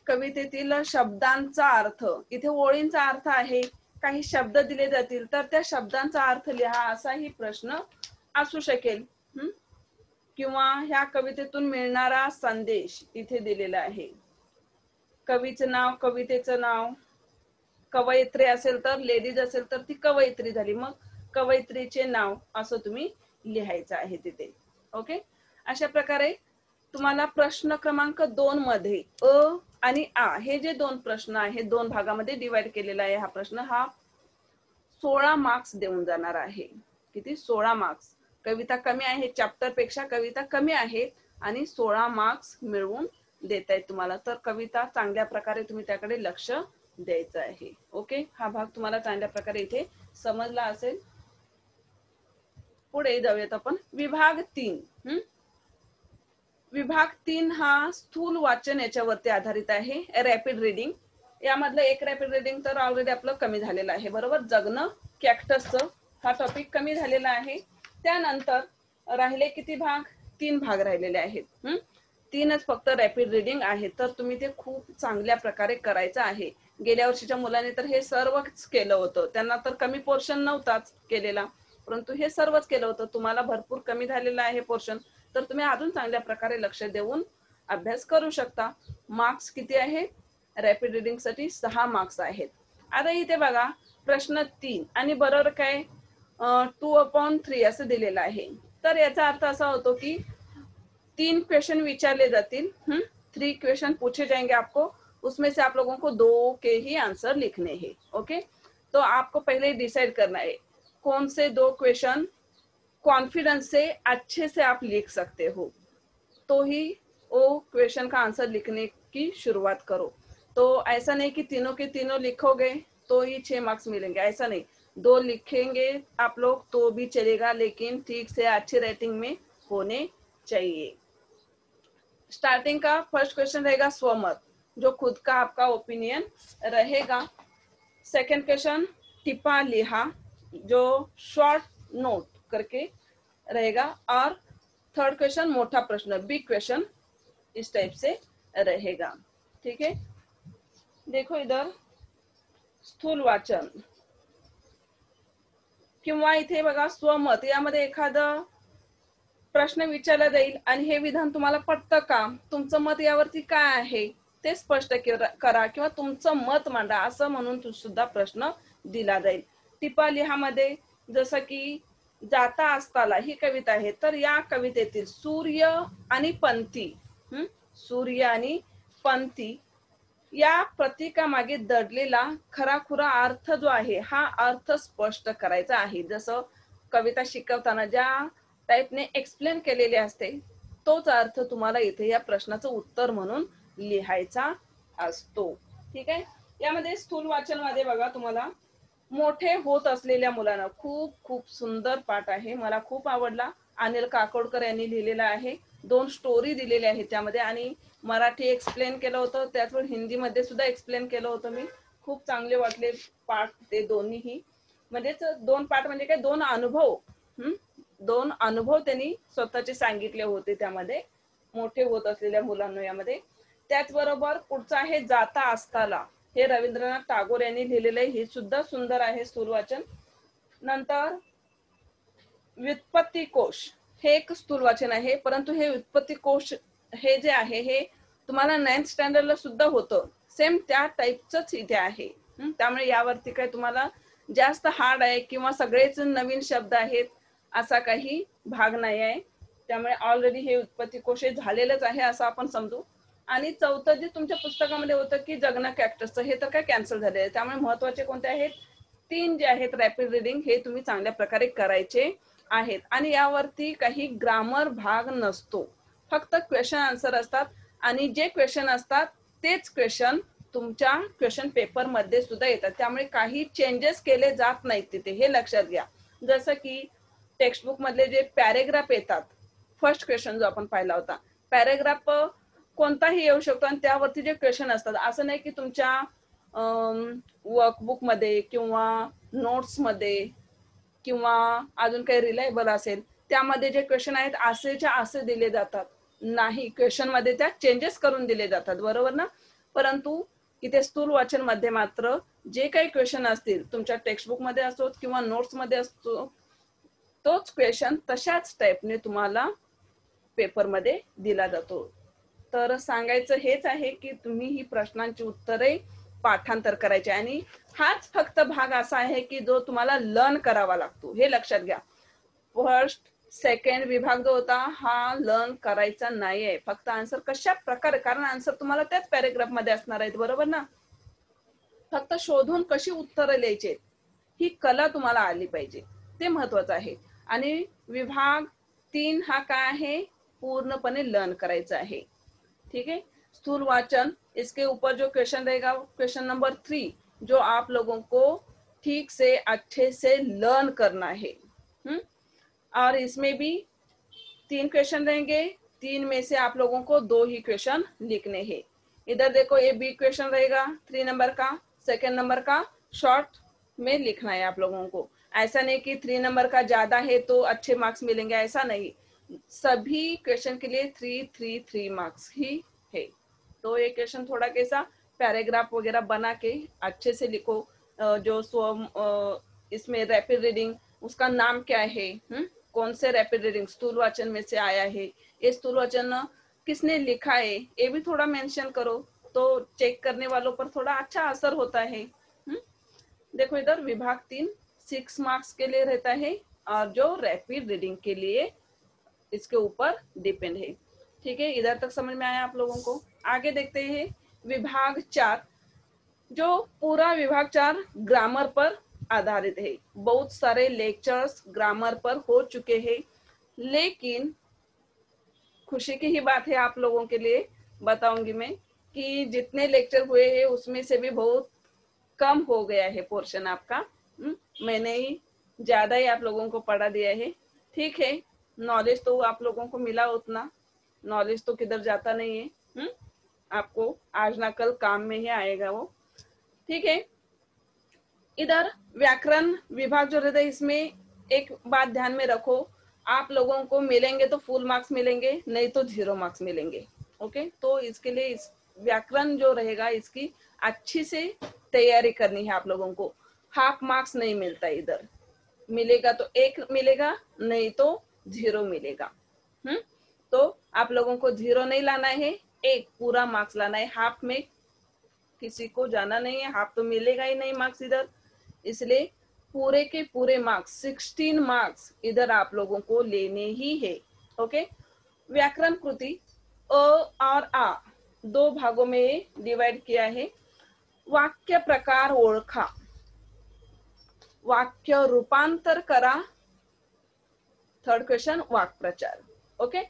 कवितेतील शब्दांचा अर्थ. इथे ओळींचा अर्थ आहे. काही शब्द दिले जातील तर त्या शब्दांचा अर्थ लिहा असाही प्रश्न असू शकेल. हम्म? किंवा ह्या कवितेतून मिळणारा संदेश इथे दिलेला आहे. कवीचं नाव कवितेचं नाव. कवयित्री असेल तर लेडीज असेल तर ती कवयित्री झाली. मग कवयित्रीचे नाव असं तुम्ही लिहायचं आहे तिथे. ओके? अशा प्रकारे तुम्हाला प्रश्न क्रमांक दोन मध्ये अ आणि आ हे जे दोन प्रश्न आहे दोन भागामध्ये डिवाइड केलेला आहे हा प्रश्न. हा सोळा मार्क्स देऊन जाणार आहे. किती? सोळा मार्क्स कविता कमी आहे चॅप्टरपेक्षा कविता कमी आहे आणि सोळा मार्क्स मिळवून देत आहेत तुम्हाला. तर कविता चांगल्या प्रकारे तुम्ही त्याकडे लक्ष द्यायचं आहे. ओके हा भाग तुम्हाला चांगल्या प्रकारे इथे समजला असेल. पुढे जाऊयात आपण. विभाग तीन. हम्म विभाग तीन हा स्थूल वाचन याच्यावरती आधारित आहे. रॅपिड रिडिंग यामधलं एक रॅपिड रिडिंग तर ऑलरेडी आपलं कमी झालेलं आहे. बरोबर? जगणं कॅक्टसचं हा टॉपिक कमी झालेला आहे. त्यानंतर राहिले किती भाग? तीन भाग राहिलेले आहेत. हम्म? तीनच फक्त रॅपिड रिडिंग आहे तर तुम्ही ते खूप चांगल्या प्रकारे करायचं आहे. गेल्या वर्षीच्या मुलाने तर हे सर्वच केलं होतं. त्यांना तर कमी पोर्शन नव्हताच केलेला. परंतु हे सर्वच केलं होतं. तुम्हाला भरपूर कमी झालेलं आहे पोर्शन तर तुम्ही अजून चांगल्या प्रकारे लक्ष देऊन अभ्यास करू शकता. मार्क्स किती आहे? रॅपिड रिडिंग साठी सहा मार्क्स आहेत. आता इथे बघा, प्रश्न तीन. आणि बरोबर काय? टू अपॉन थ्री असं दिलेलं आहे. तर याचा अर्थ असा होतो की, तीन क्वेश्चन विचारले जातील. थ्री क्वेश्चन पूछे जाएँगे आपको. उसमें से आप लोगों को दो के ही आंसर लिखने हैं. ओके तो आपको पहले डिसाइड करना है, कौन से दो क्वेश्चन कॉन्फिडेंस से अच्छे से आप लिख सकते हो। तो ही वो क्वेश्चन का आंसर लिखने की शुरुआत करो। तो ऐसा नहीं कि तीनों के तीनों लिखोगे तो ही छह मार्क्स मिलेंगे। ऐसा नहीं। दो लिखेंगे आप लोग तो भी चलेगा, लेकिन ठीक से अच्छी रेटिंग में होने चाहिए। स्टार्टिंग का फ़र्स्ट क्वेश्चन रहेगा स्वमत, जो खुद का आपका ओपिनियन रहेगा। सेकंड क्वेश्चन टिपा लिहा जो शॉर्ट नोट करके रहेगा। और थर्ड क्वेश्चन मोटा प्रश्न बिग क्वेश्चन इस टाइप से रहेगा। ठीक है? देखो इधर स्थूल वाचन। किंवा इथे बघा स्वमत यामध्ये एखादं प्रश्न विचारला जाईल आणि हे विधान तुम्हाला पटतं का? तुमचं मत यावरती काय आहे? ते स्पष्ट करा किंवा तुमचं मत मांडा असं म्हणून सुद्धा प्रश्न दिला जाईल. टिपा लिहामध्ये जसं की जाता असताला ही कविता आहे. तर या कवितेतील सूर्य आणि पंथी हम्म सूर्य आणि पंथी या प्रतीकामागे दडलेला खराखुरा अर्थ जो आहे हा अर्थ स्पष्ट करायचा आहे. जसं कविता शिकवताना ज्या टाईपने एक्सप्लेन केलेले असते तोच अर्थ तुम्हाला इथे या प्रश्नाचं उत्तर म्हणून लिहायचा असतो. ठीक आहे? यामध्ये स्थूल वाचनमध्ये बघा तुम्हाला मोठे होत असलेल्या मुलांना खूप खूप सुंदर पाठ आहे. मला खूप आवडला. अनिल काकोडकर यांनी लिहिलेला आहे. दोन स्टोरी दिलेल्या आहेत त्यामध्ये आणि मराठी एक्सप्लेन केलं होतं. त्याचवर हिंदीमध्ये सुद्धा एक्सप्लेन केलं होतं मी. खूप चांगले वाटले पाठ ते दोन्हीही. म्हणजेच दोन पाठ म्हणजे काय? दोन अनुभव. हम्म? दोन अनुभव त्यांनी स्वतःचे सांगितले होते त्यामध्ये. मोठे होत असलेल्या मुलांना यामध्ये. त्याचबरोबर पुढचं आहे जाता असताला हे रवींद्रनाथ टागोर यांनी लिहिलेलं आहे. हे सुद्धा सुंदर आहे स्थूल वाचन नंतर व्युत्पत्ती कोश हे एक स्थूल वाचन आहे. परंतु हे व्युत्पत्ती कोश हे जे आहे हे तुम्हाला नाईन्थ स्टँडर्डला सुद्धा होतं. सेम त्या टाईपच इथे आहे. त्यामुळे यावरती काय तुम्हाला जास्त हार्ड आहे किंवा सगळेच नवीन शब्द आहेत असा काही भाग नाही आहे. त्यामुळे ऑलरेडी हे उत्पत्ती कोश हे झालेलंच आहे असं आपण समजू. आणि चौथं जे तुमच्या पुस्तकामध्ये होतं की जगना कॅक्टसचं हे तर काय कॅन्सल झालेलं आहे त्यामुळे महत्त्वाचे कोणते आहेत? तीन जे आहेत रॅपिड रिडिंग हे तुम्ही चांगल्या प्रकारे करायचे आहेत. आणि यावरती काही ग्रामर भाग नसतो. फक्त क्वेश्चन आन्सर असतात. आणि जे क्वेश्चन असतात तेच क्वेश्चन तुमच्या क्वेश्चन पेपरमध्ये सुद्धा येतात. त्यामुळे काही चेंजेस केले जात नाहीत तिथे. हे लक्षात घ्या. जसं की टेक्स्टबुक मधले जे पॅरेग्राफ येतात फर्स्ट क्वेश्चन जो आपण पाहिला होता. पॅरेग्राफ कोणताही येऊ शकतो आणि त्यावरती जे क्वेश्चन असतात असं नाही की तुमच्या वर्कबुकमध्ये किंवा नोट्समध्ये किंवा अजून काही रिलायबल असेल त्यामध्ये जे क्वेश्चन आहेत असेच्या असे दिले जातात. नाही क्वेश्चनमध्ये त्या चेंजेस करून दिले जातात बरोबर ना? परंतु इथे स्थूल वाचनमध्ये मात्र जे काही क्वेश्चन असतील तुमच्या टेक्स्टबुकमध्ये असो किंवा नोट्समध्ये असतो तोच क्वेश्चन तशाच टाईपने तुम्हाला पेपरमध्ये दिला जातो. तर सांगायचं हेच आहे की तुम्ही ही प्रश्नांची उत्तरे पाठांतर करायचे. आणि हाच फक्त भाग असा आहे की जो तुम्हाला लर्न करावा लागतो. हे लक्षात घ्या. फर्स्ट सेकंड विभाग जो होता हा लर्न करायचा नाहीये. फक्त आन्सर कशा प्रकारे कारण आन्सर तुम्हाला त्याच पॅरेग्राफमध्ये असणार आहेत बरोबर ना? फक्त शोधून कशी उत्तरं लिहायचे ही कला तुम्हाला आली पाहिजे. ते महत्वाचं आहे. आणि विभाग तीन हा काय आहे? पूर्णपणे लर्न करायचा आहे. ठीक है? स्थूल वाचन, इसके ऊपर जो क्वेश्चन रहेगा क्वेश्चन नंबर थ्री जो आप लोगों को ठीक से, अच्छे से लर्न करना है। हुँ? और इसमें भी तीन क्वेश्चन रहेंगे। तीन में से आप लोगों को दो ही क्वेश्चन लिखने हैं। इधर देखो, ये बी क्वेश्चन रहेगा थ्री नंबर का सेकेंड नंबर का शॉर्ट में लिखना है आप लोगों को। ऐसा नहीं कि थ्री नंबर का ज़्यादा है तो अच्छे मार्क्स मिलेंगे, ऐसा नहीं। सभी क्वेश्चन के लिए थ्री थ्री थ्री मार्क्स ही है तो ये क्वेश्चन थोड़ा कैसा पैराग्राफ वगैरह बना के अच्छे से लिखो जो स्व इसमें रैपिड रीडिंग उसका नाम क्या है हुँ? कौन से रैपिड रीडिंग स्थूल वाचन में से आया है ये स्थूल वाचन किसने लिखा है, ये भी थोड़ा मेंशन करो तो चेक करने वालों पर थोड़ा अच्छा असर होता है हुँ? देखो इधर विभाग तीन सिक्स मार्क्स के लिए रहता है, और जो रैपिड रीडिंग के लिए इसके ऊपर डिपेंड है। ठीक है? इधर तक समझ में आया आप लोगों को? आगे देखते हैं। विभाग चार, जो पूरा विभाग चार ग्रामर पर आधारित है। बहुत सारे लेक्चर्स ग्रामर पर हो चुके हैं। लेकिन, खुशी की ही बात है आप लोगों के लिए, बताऊँगी मैं, कि जितने लेक्चर हुए हैं, उसमें से भी बहुत कम हो गया है पोर्शन आपका। हुँ? मैंने ही ज़्यादा ही आप लोगों को पढ़ा दिया है। ठीक है? नॉलेज तो आप लोगों को मिला उतना। नॉलेज तो किधर जाता नहीं है हुँ? आपको आज ना कल काम में ही आएगा वो। ठीक है? इधर व्याकरण विभाग जो रहता है, इसमें एक बात ध्यान में रखो। आप लोगों को मिलेंगे तो फुल मार्क्स मिलेंगे, नहीं तो ज़ीरो मार्क्स मिलेंगे। ओके तो इसके लिए इस व्याकरण जो रहेगा, इसकी अच्छी से तैयारी करनी है आप लोगों को। हाफ़ मार्क्स नहीं मिलता इधर। मिलेगा तो एक मिलेगा, नहीं तो ज़ीरो मिलेगा। हम्म? तो आप लोगों को ज़ीरो नहीं लाना है, एक पूरा मार्क्स लाना है। हाफ़ में किसी को जाना नहीं है हाफ़ तो मिलेगा ही नहीं मार्क्स इधर। इसलिए पूरे के पूरे मार्क्स सिक्सटीन मार्क्स इधर आप लोगों को लेने ही है। ओके व्याकरण कृति, अ और आ, दो भागों में डिवाइड किया है। वाक्य प्रकार ओळखा। वाक्य रूपांतर करा थर्ड क्वेश्चन वाक्प्रचार. ओके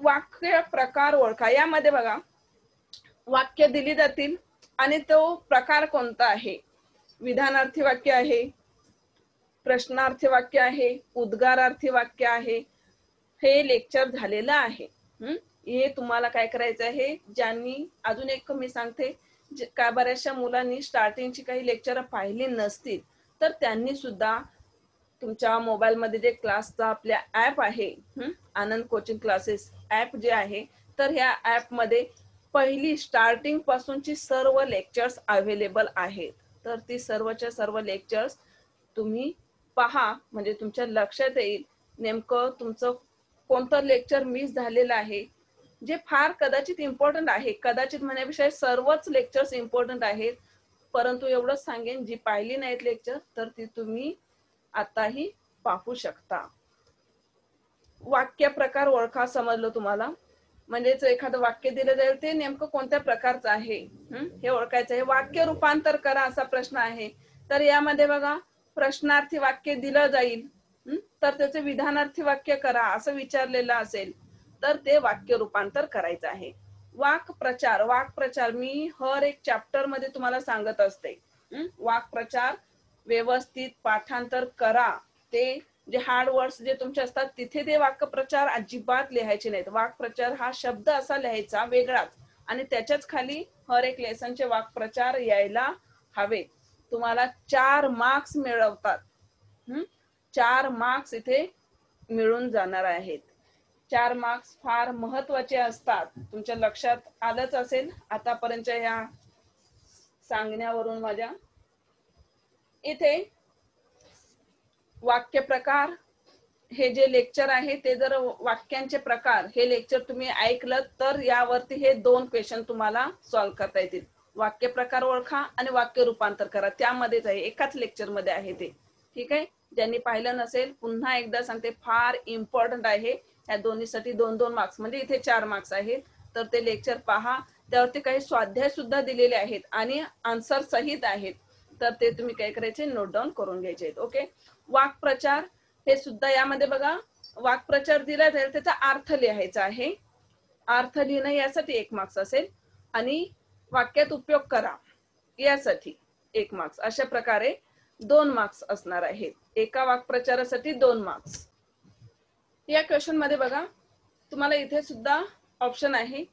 वाक्य प्रकार ओळखा. यामध्ये बघा वाक्य दिली जातील आणि तो प्रकार कोणता आहे? विधानार्थी वाक्य आहे प्रश्नार्थी वाक्य आहे उद्गारार्थी वाक्य आहे हे लेक्चर झालेलं आहे. हम्म? हे तुम्हाला काय करायचं आहे? ज्यांनी अजून एक मी सांगते का बऱ्याचशा मुलांनी स्टार्टिंगची काही लेक्चर पाहिली नसतील तर त्यांनी सुद्धा तुमच्या मोबाईलमध्ये जे क्लासचा आपल्या ऍप आहे आनंद कोचिंग क्लासेस ऍप जे आहे तर ह्या ऍपमध्ये पहिली स्टार्टिंग पासूनची सर्व लेक्चर्स अवेलेबल आहेत. तर ती सर्वच्या सर्व लेक्चर्स तुम्ही पहा म्हणजे तुमच्या लक्षात येईल नेमकं तुमचं कोणतं लेक्चर मिस झालेलं आहे जे फार कदाचित इम्पॉर्टंट आहे. कदाचित म्हणण्यापेक्षा सर्वच लेक्चर्स इम्पॉर्टंट आहेत. परंतु एवढंच सांगेन जी पाहिली नाहीत लेक्चर तर ती तुम्ही आताही पाहू शकता. वाक्य प्रकार ओळखा समजलं तुम्हाला? म्हणजेच एखादं वाक्य दिलं जाईल ते नेमकं कोणत्या प्रकारचं आहे? हे? ओळखायचं आहे. वाक्य रूपांतर करा असा प्रश्न आहे. तर यामध्ये बघा प्रश्नार्थी वाक्य दिलं जाईल तर त्याचे विधानार्थी वाक्य करा असं विचारलेलं असेल तर ते वाक्य रूपांतर करायचं आहे. वाक प्रचार वाक प्रचार. मी हर एक चॅप्टरमध्ये तुम्हाला सांगत असते वाक प्रचार व्यवस्थित पाठांतर करा. ते जे हार्ड वर्ड्स जे तुमचे असतात तिथे ते वाक्प्रचार अजिबात लिहायचे नाहीत. वाक्प्रचार हा शब्द असा लिहायचा वेगळाच. आणि त्याच्याच खाली हर एक लेसनचे वाक्प्रचार यायला हवे. तुम्हाला चार मार्क्स मिळवतात. हम्म चार मार्क्स इथे मिळून जाणार आहेत. चार मार्क्स फार महत्त्वाचे असतात. तुमच्या लक्षात आलंच असेल आतापर्यंतच्या या सांगण्यावरून माझ्या इथे वाक्य प्रकार हे जे लेक्चर आहे ते जर वाक्यांचे प्रकार हे लेक्चर तुम्ही ऐकलं तर यावरती हे दोन क्वेश्चन तुम्हाला सॉल्व्ह करता येतील. वाक्य प्रकार ओळखा आणि वाक्य रूपांतर करा. त्यामध्येच आहे एकाच लेक्चरमध्ये आहे ते. ठीक आहे? ज्यांनी पाहिलं नसेल पुन्हा एकदा सांगते फार इम्पॉर्टंट आहे. या दोन्हीसाठी दोन दोन मार्क्स म्हणजे इथे चार मार्क्स आहेत. तर ते लेक्चर पहा. त्यावरती काही स्वाध्याय सुद्धा दिलेले आहेत आणि आन्सर सहित आहेत. तर ते तुम्ही काय करायचे? नोट डाऊन करून घ्यायचे. आहेत ओके वाक्प्रचार हे सुद्धा यामध्ये बघा. वाक्प्रचार दिला जाईल त्याचा अर्थ लिहायचा आहे. अर्थ लिहिणं यासाठी एक मार्क्स असेल. आणि वाक्यात उपयोग करा. यासाठी एक मार्क्स अशा प्रकारे दोन मार्क्स असणार आहेत. एका वाक्प्रचारासाठी दोन मार्क्स या क्वेश्चनमध्ये बघा. तुम्हाला इथे सुद्धा ऑप्शन आहे.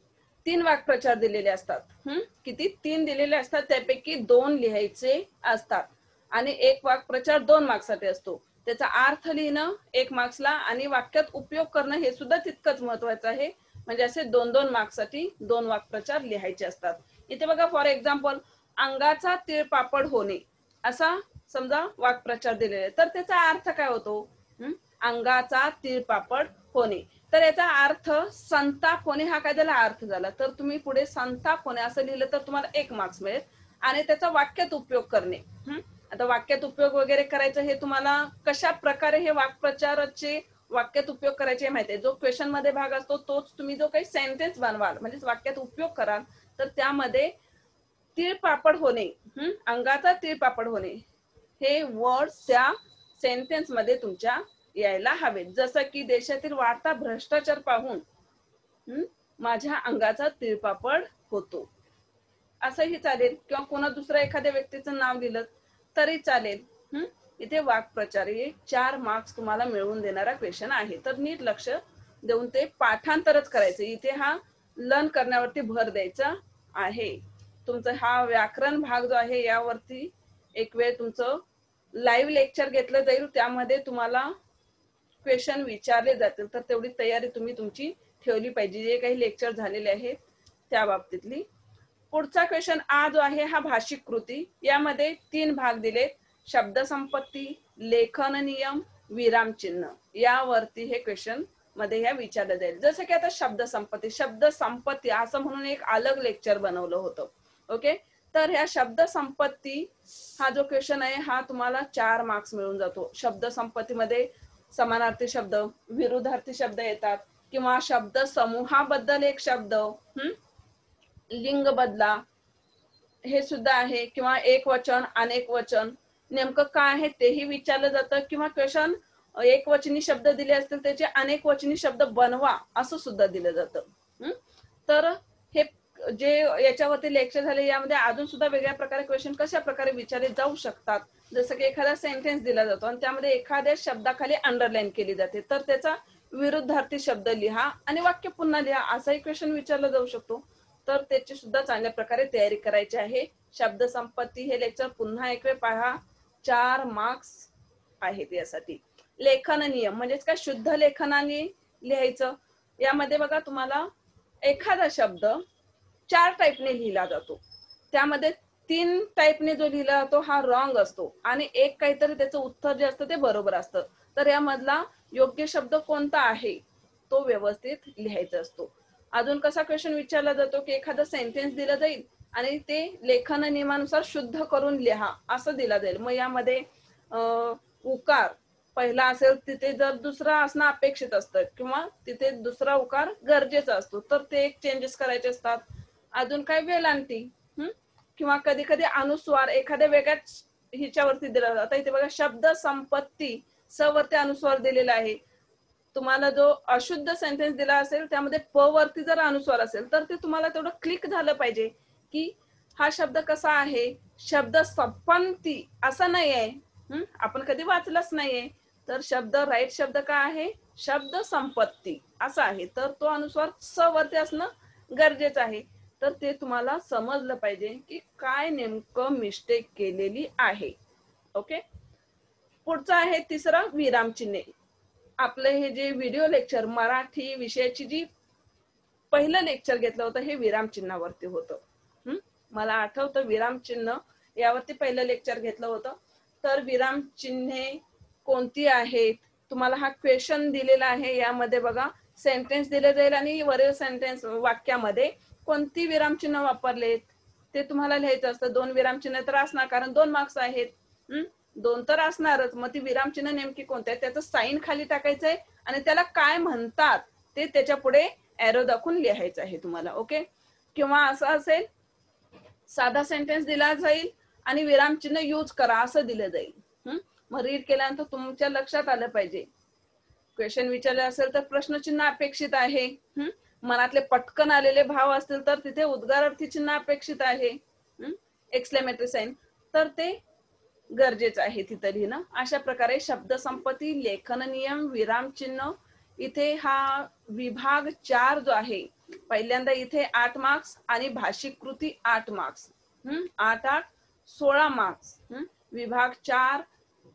तीन वाक्प्रचार दिलेले असतात. हम्म किती? तीन दिलेले असतात. त्यापैकी दोन लिहायचे असतात. आणि एक वाक्प्रचार दोन मार्क्ससाठी असतो. त्याचा अर्थ लिहिणं एक मार्क्सला आणि वाक्यात उपयोग करणं हे सुद्धा तितकंच महत्वाचं आहे. म्हणजे असे दोन दोन मार्क्ससाठी दोन वाक्प्रचार लिहायचे असतात. इथे बघा फॉर एक्झाम्पल अंगाचा तिळपापड होणे. असा समजा वाक्प्रचार दिलेला आहे. तर त्याचा अर्थ काय होतो? अंगाचा अंगाचा तिळपापड होणे. तर याचा अर्थ संताप होणे हा काय झाला अर्थ झाला? तर तुम्ही पुढे संताप होणे असं लिहिलं तर तुम्हाला एक मार्क्स मिळेल. आणि त्याचा वाक्यात उपयोग करणे. आता वाक्यात उपयोग वगैरे करायचं हे तुम्हाला कशा प्रकारे हे वाक्प्रचाराचे वाक्यात उपयोग करायचे माहिती आहे. जो क्वेश्चनमध्ये भाग असतो तोच तुम्ही जो काही सेंटेन्स बनवाल म्हणजे वाक्यात उपयोग कराल तर त्यामध्ये तीळ पापड होणे अंगाचा तीळ पापड होणे हे वर्ड त्या सेंटेन्समध्ये तुमच्या यायला हवेत. जसं की देशातील वाढता भ्रष्टाचार पाहून माझ्या अंगाचा तिळपापड होतो. असंही चालेल. किंवा कोणा दुसऱ्या एखाद्या व्यक्तीचं नाव दिलं तरी चालेल. हम्म इथे वाक्प्रचार हे चार मार्क्स तुम्हाला मिळवून देणारा क्वेश्चन आहे. तर नीट लक्ष देऊन ते पाठांतरच करायचं. इथे हा लर्न करण्यावरती भर द्यायचा आहे. तुमचा हा व्याकरण भाग जो आहे यावरती एक वेळ तुमचं लाईव्ह लेक्चर घेतलं जाईल. त्यामध्ये तुम्हाला क्वेश्चन विचारले जातील तर तेवढी तयारी तुम्ही तुमची ठेवली पाहिजे. जे काही लेक्चर झालेले आहेत त्या बाबतीतली. पुढचा क्वेश्चन आ जो आहे हा भाषिक कृती. यामध्ये तीन भाग दिलेत. शब्द संपत्ती लेखन नियम विराम चिन्ह. यावरती हे क्वेश्चनमध्ये ह्या विचारलं जाईल. जसं की आता शब्द संपत्ती. शब्द संपत्ती असं म्हणून एक अलग लेक्चर बनवलं होतं. ओके? तर ह्या शब्द संपत्ती हा जो क्वेश्चन आहे हा तुम्हाला चार मार्क्स मिळून जातो. शब्द संपत्तीमध्ये समानार्थी शब्द विरुद्धार्थी शब्द येतात. किंवा शब्द समूहाबद्दल एक शब्द हम्म लिंग बदला हे सुद्धा आहे. किंवा एक वचन अनेक वचन. नेमकं काय आहे तेही विचारलं जातं. किंवा क्वेश्चन एक वचनी शब्द दिले असतील त्याचे अनेक वचनी शब्द बनवा असं सुद्धा दिलं जातं. हम्म तर हे जे याच्यावरती लेक्चर झाले यामध्ये अजून सुद्धा वेगळ्या प्रकारे क्वेश्चन कशा प्रकारे विचारले जाऊ शकतात? जसं की एखादा सेंटेन्स दिला जातो आणि त्यामध्ये एखाद्या शब्दाखाली अंडरलाईन केली जाते. तर त्याचा विरुद्धार्थी शब्द लिहा आणि वाक्य पुन्हा लिहा असाही क्वेश्चन विचारला जाऊ शकतो. तर त्याची सुद्धा चांगल्या प्रकारे तयारी करायची आहे. शब्द संपत्ती हे लेक्चर पुन्हा एक वेळ पहा. चार मार्क्स आहेत यासाठी. लेखन नियम म्हणजेच काय शुद्ध लेखनाने लिहायचं. यामध्ये बघा तुम्हाला एखादा शब्द चार टाईपने लिहिला जातो. त्यामध्ये तीन टाईपने जो लिहिला जातो हा रॉंग असतो. आणि एक काहीतरी त्याचं उत्तर जे असतं ते बरोबर असतं. तर यामधला योग्य शब्द कोणता आहे? तो व्यवस्थित लिहायचा असतो. अजून कसा क्वेश्चन विचारला जातो की एखादा सेंटेन्स दिला जाईल आणि ते लेखन नियमानुसार शुद्ध करून लिहा असं दिला जाईल. मग यामध्ये उकार पहिला असेल तिथे जर दुसरा असणं अपेक्षित असतं किंवा तिथे दुसरा उकार गरजेचा असतो तर ते एक चेंजेस करायचे असतात. अजून काय वेलांटी किंवा कधी कधी अनुस्वार एखाद्या वेगळ्याच हिच्यावरती दिला जातो. इथे बघा शब्द संपत्ती सवरती अनुस्वार दिलेला आहे. तुम्हाला जो अशुद्ध सेंटेन्स दिला असेल त्यामध्ये प वरती जर अनुस्वार असेल तर ते तुम्हाला तेवढं क्लिक झालं पाहिजे की हा शब्द कसा आहे? शब्द संपत्ती असा नाही आहे आपण कधी वाचलाच नाहीये. तर शब्द राईट शब्द काय आहे? शब्द संपत्ती असा आहे. तर तो अनुस्वार स वरती असणं गरजेचं आहे. तर ते तुम्हाला समजलं पाहिजे की काय नेमकं मिस्टेक केलेली आहे. ओके पुढचं आहे तिसरं विरामचिन्हे आपलं हे जे व्हिडिओ लेक्चर मराठी विषयाची जी पहिलं लेक्चर घेतलं होतं हे विराम चिन्हावरती होतं. मला आठवतं विरामचिन्ह यावरती पहिलं लेक्चर घेतलं होतं. तर विराम चिन्हे कोणती आहेत? तुम्हाला हा क्वेश्चन दिलेला आहे. यामध्ये बघा सेंटेन्स दिले जाईल आणि वरील सेंटेन्स वाक्यामध्ये कोणती विरामचिन्ह वापरलेत? ते तुम्हाला लिहायचं असतं. दोन विरामचिन्ह तर असणार कारण दोन मार्क्स आहेत. दोन तर असणारच. मग ती विरामचिन्ह नेमकी कोणत्या त्याचं साईन खाली टाकायचंय आणि त्याला काय म्हणतात ते त्याच्या पुढे एरो दाखवून लिहायचं आहे तुम्हाला ओके किंवा असं असेल साधा सेंटेन्स दिला जाईल आणि विरामचिन्ह यूज करा असं दिलं जाईल. मग रीड केल्यानंतर तुमच्या लक्षात आलं पाहिजे. क्वेश्चन विचारलं असेल तर प्रश्नचिन्ह अपेक्षित आहे. मनातले पटकन आलेले भाव असतील तर तिथे उद्गारार्थी चिन्ह अपेक्षित आहे. एक्सलेमेटरी साईन तर ते गरजेचं आहे तिथं लिहिणं. अशा प्रकारे शब्दसंपत्ती लेखन नियम विराम चिन्ह इथे हा विभाग चार जो आहे पहिल्यांदा इथे आठ मार्क्स आणि भाषिक कृती आठ मार्क्स हम्म आठ आठ सोळा मार्क्स विभाग चार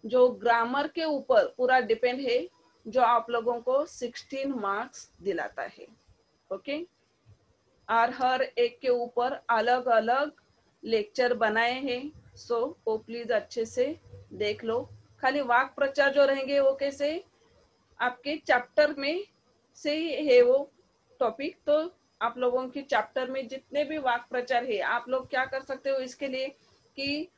जो ग्रामर के ऊपर पूरा डिपेंड है जो आप लोगों को सिक्सटीन मार्क्स दिलाता है. ओके और हर एक के ऊपर अलग अलग लेक्चर बनाए हैं। सो वो प्लीज़ अच्छे से देख लो। खाली वाक प्रचार जो रहेंगे वो कैसे? आपके चैप्टर में से ही है वो टॉपिक तो आप लोगों के चैप्टर में जितने भी वाक प्रचार है, आप लोग क्या कर सकते हो इसके लिए कि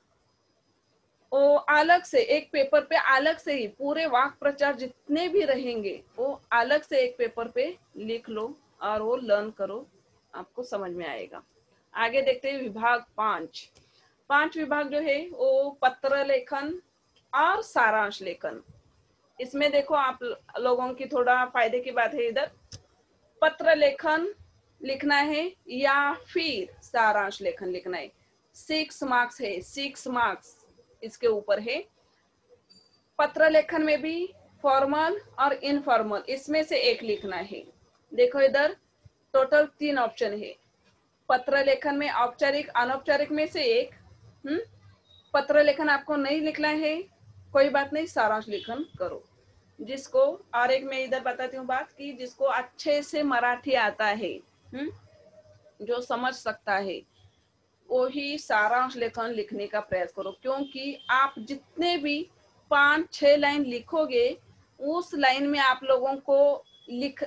वो अलग से, एक पेपर पे अलग से ही पूरे वाक प्रचार जितने भी रहेंगे, वो अलग से एक पेपर पे लिख लो। और वो लर्न करो, आपको समझ में आएगा। आगे देखते हैं विभाग पाँच। पाँच विभाग जो है, वो पत्र लेखन और सारांश लेखन। इसमें देखो आप लोगों की थोड़ा फ़ायदे की बात है इधर। पत्र लेखन लिखना है या फिर सारांश लेखन लिखना है। सिक्स मार्क्स है सिक्स मार्क्स इसके ऊपर है। पत्र लेखन में भी फॉर्मल और इनफॉर्मल इसमें से एक लिखना है। देखो इधर टोटल तीन ऑप्शन है। पत्र लेखन में औपचारिक, अनौपचारिक में से एक हम्म? पत्र लेखन आपको नहीं लिखना है, कोई बात नहीं, सारांश लेखन करो। जिसको, और एक मैं इधर बताती हूँ बात कि जिसको अच्छे से मराठी आता है हम्म? जो समझ सकता है वो ही सारांश लेखन लिखने का प्रयास करो। क्योंकि आप जितने भी पाँच छह लाइन लिखोगे, उस लाइन में आप लोगों को लिख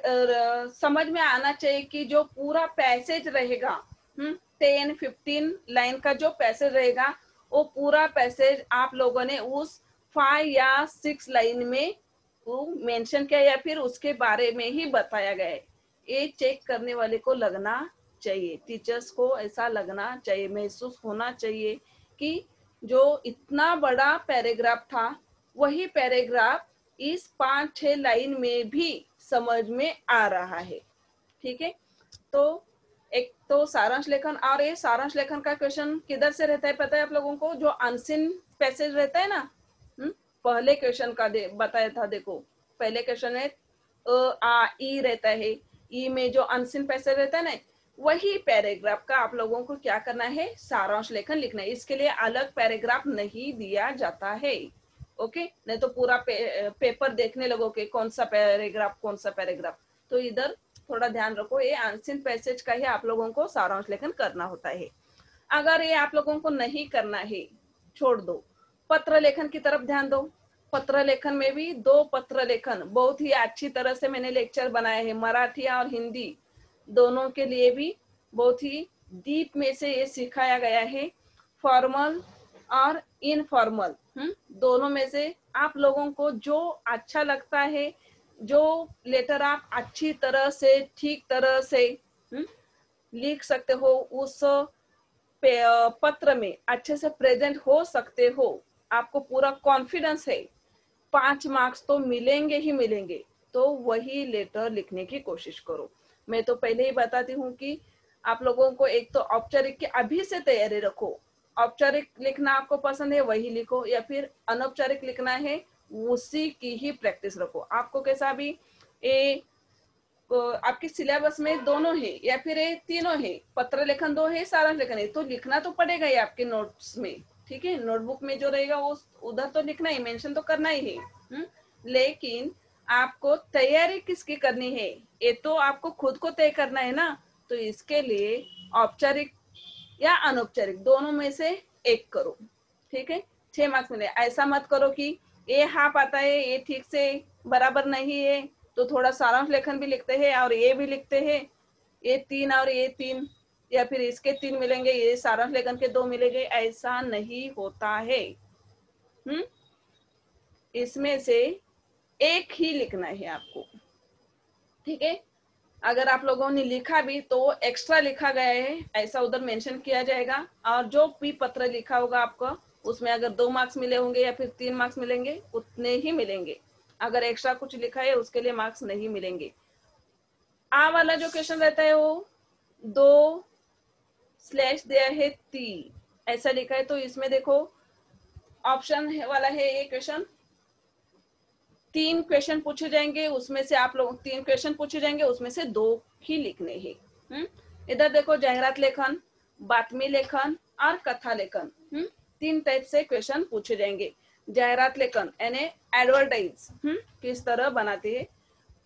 समझ में आना चाहिए कि जो पूरा पैसेज रहेगा टेन फिफ्टीन लाइन का जो पैसेज रहेगा, वो पूरा पैसेज आप लोगों ने उस फाइव या सिक्स लाइन में वो मेंशन किया या फिर उसके बारे में ही बताया गया है। ये चेक करने वाले को लगना चाहिए टीचर्स को ऐसा लगना चाहिए, महसूस होना चाहिए कि जो इतना बड़ा पैराग्राफ था, वही पैराग्राफ इस पाँच, छह लाइन में भी समझ में आ रहा है। ठीक है? तो एक तो सारांश लेखन और ये सारांश लेखन का क्वेश्चन किधर से रहता है पता है आप लोगों को? जो अनसिन पैसेज रहता है ना? हुँ? हम्म, पहले क्वेश्चन का दे बताया था देखो। पहले क्वेश्चन में आ ई रहता है। ई में जो अनसिन पैसेज रहता है ना वही पैराग्राफ का आप लोगों को क्या करना है? सारांश लेखन लिखना है। इसके लिए अलग पैराग्राफ नहीं दिया जाता है। ओके? नहीं तो पूरा पे, पेपर देखने लगोगे कौन सा पैराग्राफ कौन सा पैराग्राफ। तो इधर थोड़ा ध्यान रखो ये अनसिन पैसेज का ही आप लोगों को सारांश लेखन करना होता है। अगर ये आप लोगों को नहीं करना है छोड़ दो। पत्र लेखन की तरफ़ ध्यान दो। पत्र लेखन में भी दो पत्र लेखन। बहुत ही अच्छी तरह से मैंने लेक्चर बनाया है मराठी और हिंदी। दोनों के लिए भी बहुत ही डीप में से ये सिखाया गया है। फॉर्मल और इनफॉर्मल। हम्म, दोनों में से आप लोगों को जो अच्छा लगता है जो लेटर आप अच्छी तरह से ठीक तरह से हम्म, लिख सकते हो उस पत्र में अच्छे से प्रेजेंट हो सकते हो आपको पूरा कॉन्फिडेंस है। पाँच मार्क्स तो मिलेंगे ही मिलेंगे तो वही लेटर लिखने की कोशिश करो। मैं तो पहले ही बताती हूँ कि आप लोगों को एक तो औपचारिक की अभी से तैयारी रखो औपचारिक लिखना आपको पसंद है, वही लिखो, या फिर अनौपचारिक लिखना है, उसी की ही प्रैक्टिस रखो आपको कैसा भी, ए आपके सिलेबस में दोनों है, या फिर ये तीनों है, पत्र लेखन दो है, सारांश लेखन है तो लिखना तो पड़ेगा ही आपके नोट्स में, ठीक है नोटबुक में जो रहेगा, वो उधर तो लिखना ही, मेंशन तो करना ही है हुँ? हम्म? लेकिन आपको तैयारी किसकी करनी है ये तो आपको खुद को तय करना है ना तो इसके लिए औपचारिक या अनौपचारिक, दोनों में से एक करो, ठीक है? छह मार्क्स मिले। ऐसा मत करो कि ये हाफ़ आता है ये ठीक से बराबर नहीं है तो थोड़ा सारांश लेखन भी लिखते हैं और ये भी लिखते हैं। ये तीन और ये तीन, या फिर इसके तीन मिलेंगे, ये सारांश लेखन के दो मिलेंगे, ऐसा नहीं होता है। हम्म? इसमें से एक ही लिखना है आपको, ठीक है? अगर आप लोगों ने लिखा भी तो एक्स्ट्रा लिखा गया है, ऐसा उधर मेंशन किया जाएगा। और जो भी पत्र लिखा होगा आपको, उसमें अगर दो मार्क्स मिले होंगे या फिर तीन मार्क्स मिलेंगे, उतने ही मिलेंगे। अगर एक्स्ट्रा कुछ लिखा है, उसके लिए मार्क्स नहीं मिलेंगे। आ वाला जो क्वेश्चन रहता है, वो दो स्लैश दिया है तीन। ऐसा लिखा है तो इसमें देखो ऑप्शन वाला है ये क्वेश्चन तीन क्वेश्चन पूछे जाएँगे, उसमें से आप लोग तीन क्वेश्चन पूछे जाएँगे, उसमें से दो ही लिखने हैं। हम्म? इधर देखो जाहिरात लेखन, बातमी लेखन और कथा लेखन। हम्म? तीन टाइप से क्वेश्चन पूछे जाएँगे। जाहिरात लेखन, यानी एडवर्टाइज हम्म? किस तरह बनाते हैं?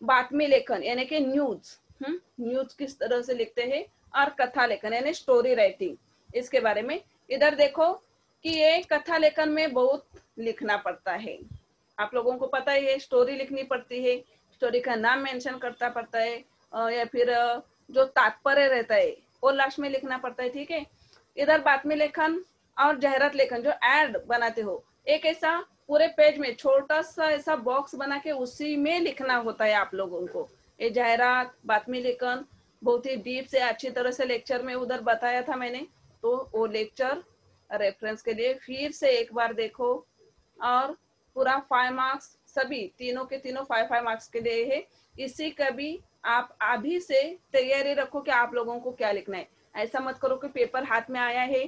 बातमी लेखन, यानी कि न्यूज़ हम्म? न्यूज़ किस तरह से लिखते हैं? और कथा लेखन, यानी स्टोरी राइटिंग इसके बारे में इधर देखो कि ये कथा लेखन में बहुत लिखना पड़ता है। आप लोगों को पता ही है स्टोरी लिखनी पड़ती है स्टोरी का नाम मेंशन करता पड़ता है या फिर जो तात्पर्य रहता है, वो लास्ट में लिखना पड़ता है, ठीक है? इधर बातमी लेखन और जाहिरात लेखन, जो एड बनाते हो, एक ऐसा पूरे पेज में छोटा सा ऐसा बॉक्स बना के उसी में लिखना होता है आप लोगों को। ये जाहिरात बातमी लेखन, बहुत ही डीप से अच्छी तरह से लेक्चर में उधर बताया था मैंने तो वो लेक्चर रेफरेंस के लिए फिर से एक बार देखो, और पूरा फाइव मार्क्स सभी तीनों के तीनों फाइव फाइव मार्क्स के लिए है। इसी का भी आप अभी से तैयारी रखो कि आप लोगों को क्या लिखना है। ऐसा मत करो कि पेपर हाथ में आया है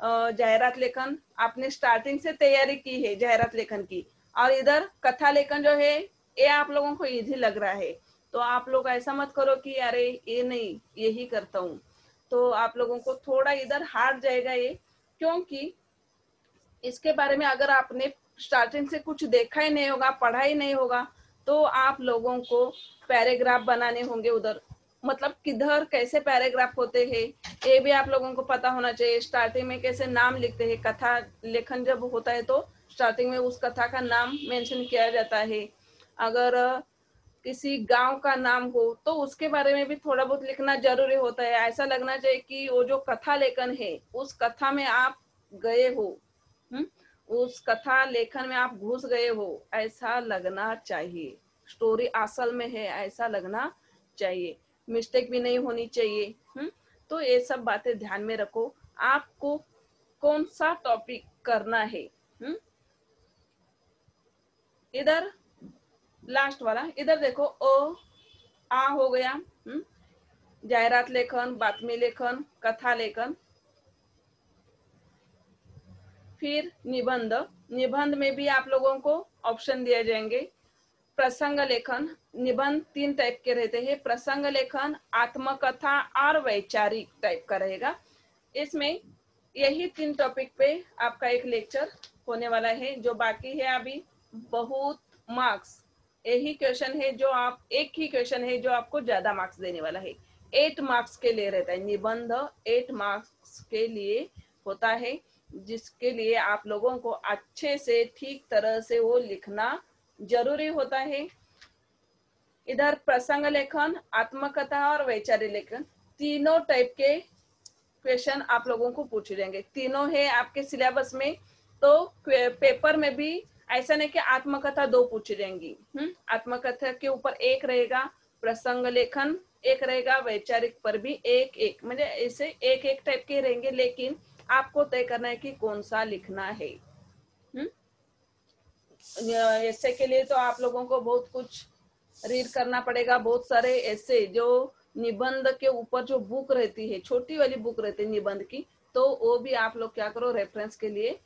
जाहिरात लेखन आपने स्टार्टिंग से तैयारी की है जाहिरात लेखन की। और इधर कथा लेखन जो है, ये आप लोगों को इजी लग रहा है। तो आप लोग ऐसा मत करो कि अरे, ये नहीं, यही करता हूँ। तो आप लोगों को थोड़ा इधर हार्ड जाएगा ये, क्योंकि इसके बारे में अगर आपने स्टार्टिंग से कुछ देखा ही नहीं होगा, पढ़ा ही नहीं होगा तो आप लोगों को पैराग्राफ बनाने होंगे उधर। मतलब किधर कैसे पैराग्राफ होते हैं, ये भी आप लोगों को पता होना चाहिए। स्टार्टिंग में कैसे नाम लिखते हैं, कथा लेखन जब होता है तो स्टार्टिंग में उस कथा का नाम मेंशन किया जाता है। अगर किसी गाँव का नाम हो तो उसके बारे में भी थोड़ा बहुत लिखना ज़रूरी होता है। ऐसा लगना चाहिए कि वो जो कथा लेखन है, उस कथा में आप गए हो हुँ? उस कथा लेखन में आप घुस गए हो, ऐसा लगना चाहिए। स्टोरी असल में है, ऐसा लगना चाहिए। मिस्टेक भी नहीं होनी चाहिए हम्म? तो ये सब बातें ध्यान में रखो। आपको कौन सा टॉपिक करना है हम्म? इधर लास्ट वाला, इधर देखो ओ आ हो गया हम्म? जाहिरात लेखन, बातमी लेखन, कथा लेखन फिर निबंध। निबंध में भी आप लोगों को ऑप्शन दिए जाएँगे। प्रसंग लेखन। निबंध तीन टाइप के रहते हैं। प्रसंग लेखन, आत्मकथा और वैचारिक टाइप का रहेगा। इसमें यही तीन टॉपिक पे आपका एक लेक्चर होने वाला है। जो बाकी है अभी बहुत मार्क्स यही क्वेश्चन है जो आप, एक ही क्वेश्चन है जो आपको ज़्यादा मार्क्स देने वाला है। एट मार्क्स के लिए रहता है। निबंध एट मार्क्स के लिए होता है। जिसके लिए आप लोगों को अच्छे से ठीक तरह से वो लिखना ज़रूरी होता है। इधर प्रसंग लेखन, आत्मकथा और वैचारिक लेखन, तीनों टाइप के क्वेश्चन आप लोगों को पूछे जाएँगे तीनों है आपके सिलेबस में तो पेपर में भी ऐसा नहीं कि आत्मकथा दो पूछी जाएँगी हम्म आत्मकथा के ऊपर एक रहेगा प्रसंग लेखन, एक रहेगा वैचारिक पर भी एक एक। म्हणजे ऐसे एक एक टाइप के रहेंगे, लेकिन आपको तय करना है कि कौन सा लिखना है। हम्म? ऐसे के लिए तो आप लोगों को बहुत कुछ रीड करना पड़ेगा, बहुत सारे ऐसे जो निबंध के ऊपर जो बुक रहती है, छोटी वाली बुक रहती है निबंध की तो वो भी आप लोग क्या करो रेफरेंस के लिए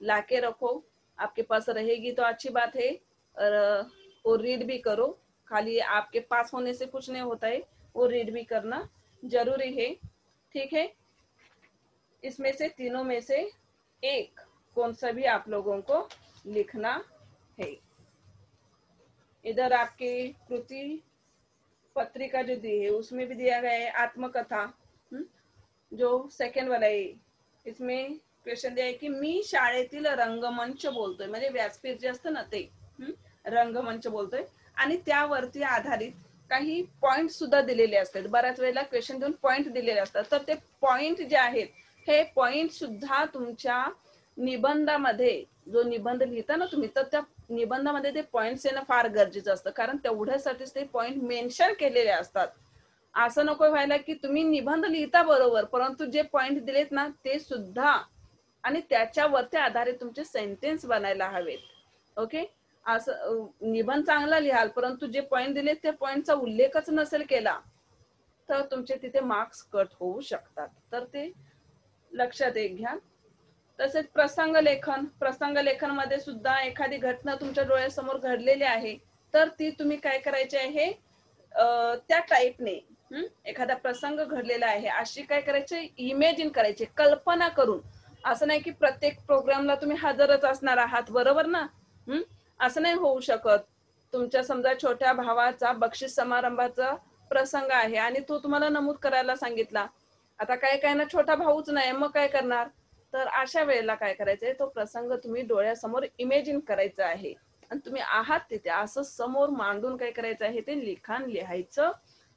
लाके रखो। आपके पास रहेगी तो अच्छी बात है, और, वो रीड भी करो। खाली आपके पास होने से कुछ नहीं होता है, वो रीड भी करना ज़रूरी है। ठीक है? इसमें से तीनों में से एक कौन सा भी आप लोगों को लिखना है। इधर आपकी कृति पत्रिका जो दी है उसमें भी दिया गया है आत्मकथा जो सेकंड वाला है। इसमें क्वेश्चन दिया आहे की मी शाळेतील रंगमंच बोलतोय म्हणजे व्यासपीठ जे असतं ना ते रंगमंच बोलतोय. आणि त्यावरती आधारित काही पॉइंट सुद्धा दिलेले असतात. बऱ्याच वेळेला क्वेश्चन देऊन पॉइंट दिलेले असतात. तर ते पॉइंट जे आहेत हे पॉइंट सुद्धा तुमच्या निबंधामध्ये जो निबंध लिहिता ना तुम्ही तर त्या निबंधामध्ये ते पॉइंट्स येणं फार गरजेचं असतं. कारण तेवढ्यासाठीच ते पॉइंट मेन्शन केलेले असतात. असं नको व्हायला की तुम्ही निबंध लिहिता बरोबर परंतु जे पॉइंट दिलेत ना ते सुद्धा आणि त्याच्यावरती आधारित तुमचे सेंटेन्स बनायला हवेत. ओके असं निबंध चांगला लिहाल परंतु जे पॉइंट दिले त्या पॉइंटचा उल्लेखच नसेल केला तर तुमचे तिथे मार्क्स कट होऊ शकतात. तर ते लक्षात एक घ्या. तसेच प्रसंग लेखन प्रसंग लेखनमध्ये सुद्धा एखादी घटना तुमच्या डोळ्यासमोर घडलेली आहे तर ती तुम्ही काय करायची आहे? त्या टाईपने एखादा प्रसंग घडलेला आहे अशी काय करायची? इमेजिन करायची कल्पना करून. असं नाही की प्रत्येक प्रोग्रामला तुम्ही हजरच असणार आहात बरोबर ना? हम्म असं नाही होऊ शकत. तुमच्या समजा छोट्या भावाचा बक्षीस समारंभाचा प्रसंग आहे आणि तो तुम्हाला नमूद करायला सांगितला. आता काय काय ना छोटा भाऊच नाही मग काय करणार? तर अशा वेळेला काय करायचंय तो प्रसंग तुम्ही डोळ्यासमोर इमेजिन करायचा आहे. आणि तुम्ही आहात तिथे असं समोर मांडून काय करायचं आहे ते लिखाण लिहायचं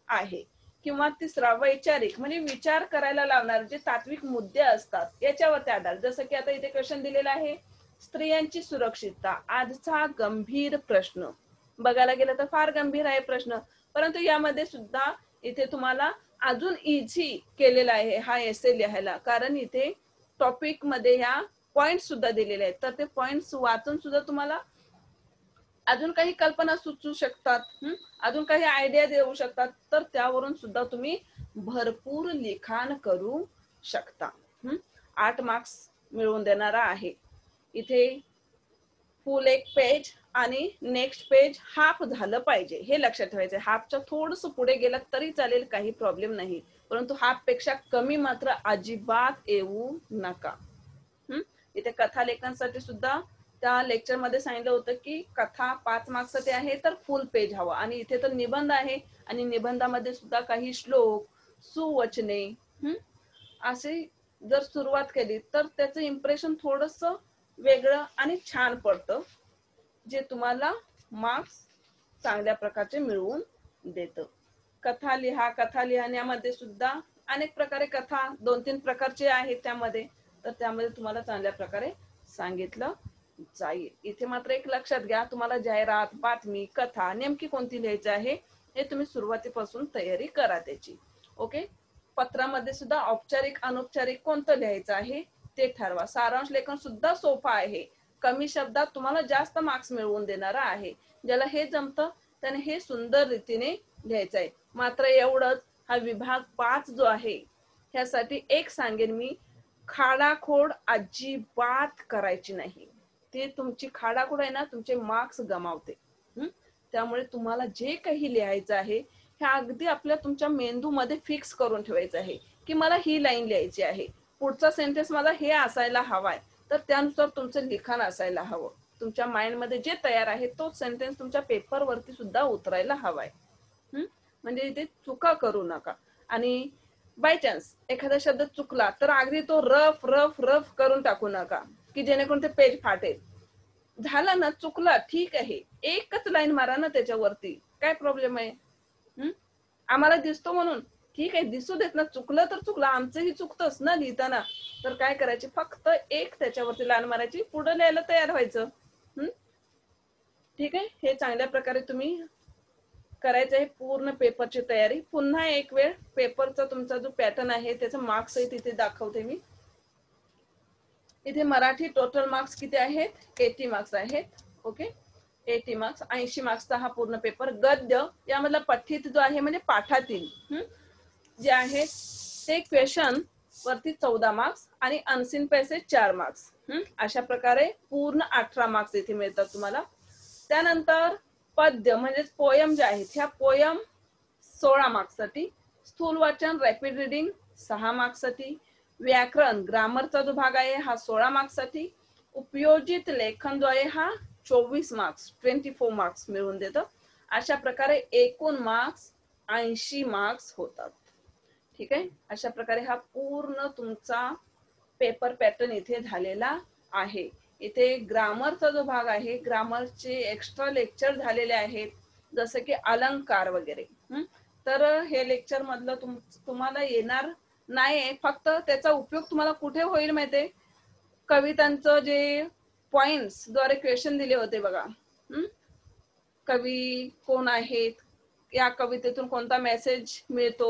आहे. किंवा तिसरा वैचारिक म्हणजे विचार करायला लावणार जे तात्विक मुद्दे असतात याच्यावरती आधार. जसं की आता इथे क्वेश्चन दिलेला आहे स्त्रियांची सुरक्षितता आजचा गंभीर प्रश्न. बघायला गेलं तर फार गंभीर आहे प्रश्न. परंतु यामध्ये सुद्धा इथे तुम्हाला अजून इझी केलेला आहे हा एसे लिहायला. कारण इथे टॉपिकमध्ये ह्या पॉइंट सुद्धा दिलेले आहेत. तर ते पॉइंट वाचून सुद्धा तुम्हाला अजून काही कल्पना सुचू शकतात अजून काही आयडिया देऊ शकतात. तर त्यावरून सुद्धा तुम्ही भरपूर लिखाण करू शकता आठ मार्क्स मिळवून देणारा आहे. इथे फुल एक पेज आणि नेक्स्ट पेज हाफ झालं पाहिजे. हे लक्षात ठेवायचं हाफच्या थोडस पुढे गेलं तरी चालेल काही प्रॉब्लेम नाही. परंतु हाफपेक्षा कमी मात्र अजिबात येऊ नका. इथे कथा लेखनसाठी सुद्धा त्या लेक्चरमध्ये सांगितलं होतं की कथा पाच मार्क्ससाठी आहे तर फुल पेज हवा. आणि इथे तर निबंध आहे. आणि निबंधामध्ये सुद्धा काही श्लोक सुवचने असे जर सुरुवात केली तर त्याचं इम्प्रेशन थोडस वेगळं आणि छान पडतं. जे तुम्हाला मार्क्स चांगल्या प्रकारचे मिळवून देत. कथा लिहा कथा लिहिण्यामध्ये सुद्धा अनेक प्रकारे कथा दोन तीन प्रकारचे आहेत त्यामध्ये. तर त्यामध्ये तुम्हाला चांगल्या प्रकारे सांगितलं जाईल. इथे मात्र एक लक्षात घ्या तुम्हाला जाहिरात बातमी कथा नेमकी कोणती लिहायची आहे हे तुम्ही सुरुवातीपासून तयारी करा त्याची. ओके? पत्रामध्ये सुद्धा औपचारिक अनौपचारिक कोणतं लिहायचं आहे ते ठरवा. सारांश लेखन सुद्धा सोपा आहे. कमी शब्दात तुम्हाला जास्त मार्क्स मिळवून देणारा आहे. ज्याला हे जमतं त्याने हे सुंदर रीतीने लिहायचं आहे मात्र एवढंच हा विभाग पाच जो आहे ह्यासाठी एक सांगेन मी खाडाखोड अजिबात करायची नाही. ते तुमची खाडाखोड आहे ना तुमचे मार्क्स गमावते. त्यामुळे तुम्हाला जे काही लिहायचं आहे हे अगदी आपल्या तुमच्या मेंदूमध्ये फिक्स करून ठेवायचं आहे. की मला ही लाईन लिहायची आहे. पुढचा सेंटेन्स मला हे असायला हवाय. तर त्यानुसार तुमचं लिखाण असायला हवं. तुमच्या माइंडमध्ये जे तयार आहे तो सेंटेन्स तुमच्या पेपरवरती सुद्धा उतरायला हवाय. म्हणजे इथे चुका करू नका. आणि बाय चान्स एखादा शब्द चुकला तर अगदी तो रफ रफ रफ करून टाकू नका की जेणेकरून ते पेज फाटेल. झालं ना चुकला ठीक आहे. एकच लाईन मारा ना त्याच्यावरती. काय प्रॉब्लेम आहे? आम्हाला दिसतो म्हणून. ठीक आहे दिसू देत ना चुकलं तर चुकलं आमचंही चुकतंच ना लिहिताना. तर काय करायची? फक्त एक त्याच्यावरती लाल मारायची पुढे लिहायला तयार व्हायचं. हम्म ठीक आहे? हे चांगल्या प्रकारे तुम्ही करायचं आहे पूर्ण पेपरची तयारी. पुन्हा एक वेळ पेपरचा तुमचा जो पॅटर्न आहे त्याचा मार्क्सही तिथे दाखवते मी. इथे मराठी टोटल मार्क्स किती आहेत? एटी मार्क्स आहेत. ओके? एटी मार्क्स ऐंशी मार्क्सचा हा पूर्ण पेपर गद्य यामधला पठ्ठीत जो आहे म्हणजे पाठातील. हम्म जे आहे ते क्वेश्चन वरती चौदा मार्क्स आणि अनसिन पैसे चार मार्क्स अशा प्रकारे पूर्ण अठरा मार्क्स इथे मिळतात तुम्हाला. त्यानंतर पद्य म्हणजेच पोयम जे आहेत ह्या पोयम सोळा मार्क्ससाठी स्थूल वाचन रॅपिड रिडिंग सहा मार्क्ससाठी व्याकरण ग्रामरचा जो भाग आहे हा सोळा मार्क्ससाठी उपयोजित लेखन जो आहे हा चोवीस मार्क्स ट्वेंटी फोर मार्क्स मिळवून देतं. अशा प्रकारे एकूण मार्क्स ऐंशी मार्क्स होतात. ठीक आहे? अशा प्रकारे हा पूर्ण तुमचा पेपर पॅटर्न इथे झालेला आहे. इथे ग्रामरचा जो भाग आहे ग्रामरचे एक्स्ट्रा लेक्चर झालेले आहेत जसं की अलंकार वगैरे. तर हे लेक्चर मधलं तुम तुम्हाला येणार नाही फक्त त्याचा उपयोग तुम्हाला कुठे होईल माहितीये? कवितांचं जे पॉइंट्सद्वारे क्वेश्चन दिले होते बघा. कवी कोण आहेत? या कवितेतून कोणता मेसेज मिळतो?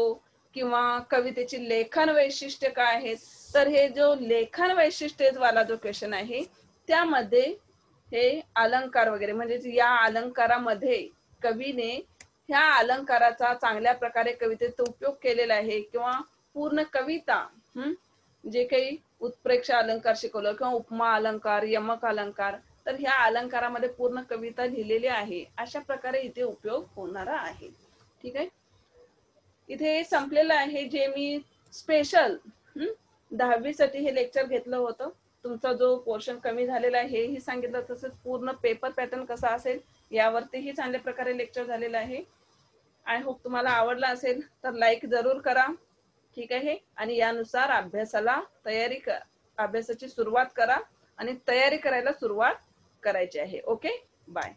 किंवा कवितेची लेखन वैशिष्ट्य काय आहेत तर हे जो लेखन वैशिष्ट्यवाला जो क्वेश्चन आहे त्यामध्ये हे अलंकार वगैरे म्हणजे या अलंकारामध्ये कवीने ह्या अलंकाराचा चांगल्या प्रकारे कवितेत उपयोग केलेला आहे किंवा पूर्ण कविता हम्म जे काही उत्प्रेक्ष अलंकार शिकवलं किंवा उपमा अलंकार यमक अलंकार तर ह्या अलंकारामध्ये पूर्ण कविता लिहिलेली आहे. अशा प्रकारे इथे उपयोग होणारा आहे. ठीक आहे? इथे संपलेलं आहे जे मी स्पेशल दहावी साठी हे लेक्चर घेतलं होतं. तुमचा जो पोर्शन कमी झालेला आहे हेही सांगितलं. तसंच पूर्ण पेपर पॅटर्न कसा असेल यावरतीही चांगल्या प्रकारे लेक्चर झालेलं आहे. आय होप तुम्हाला आवडला असेल तर लाईक जरूर करा. ठीक आहे? आणि यानुसार अभ्यासाला तयारी अभ्यासाची सुरुवात करा. आणि तयारी करायला सुरुवात करायची आहे. Okay bye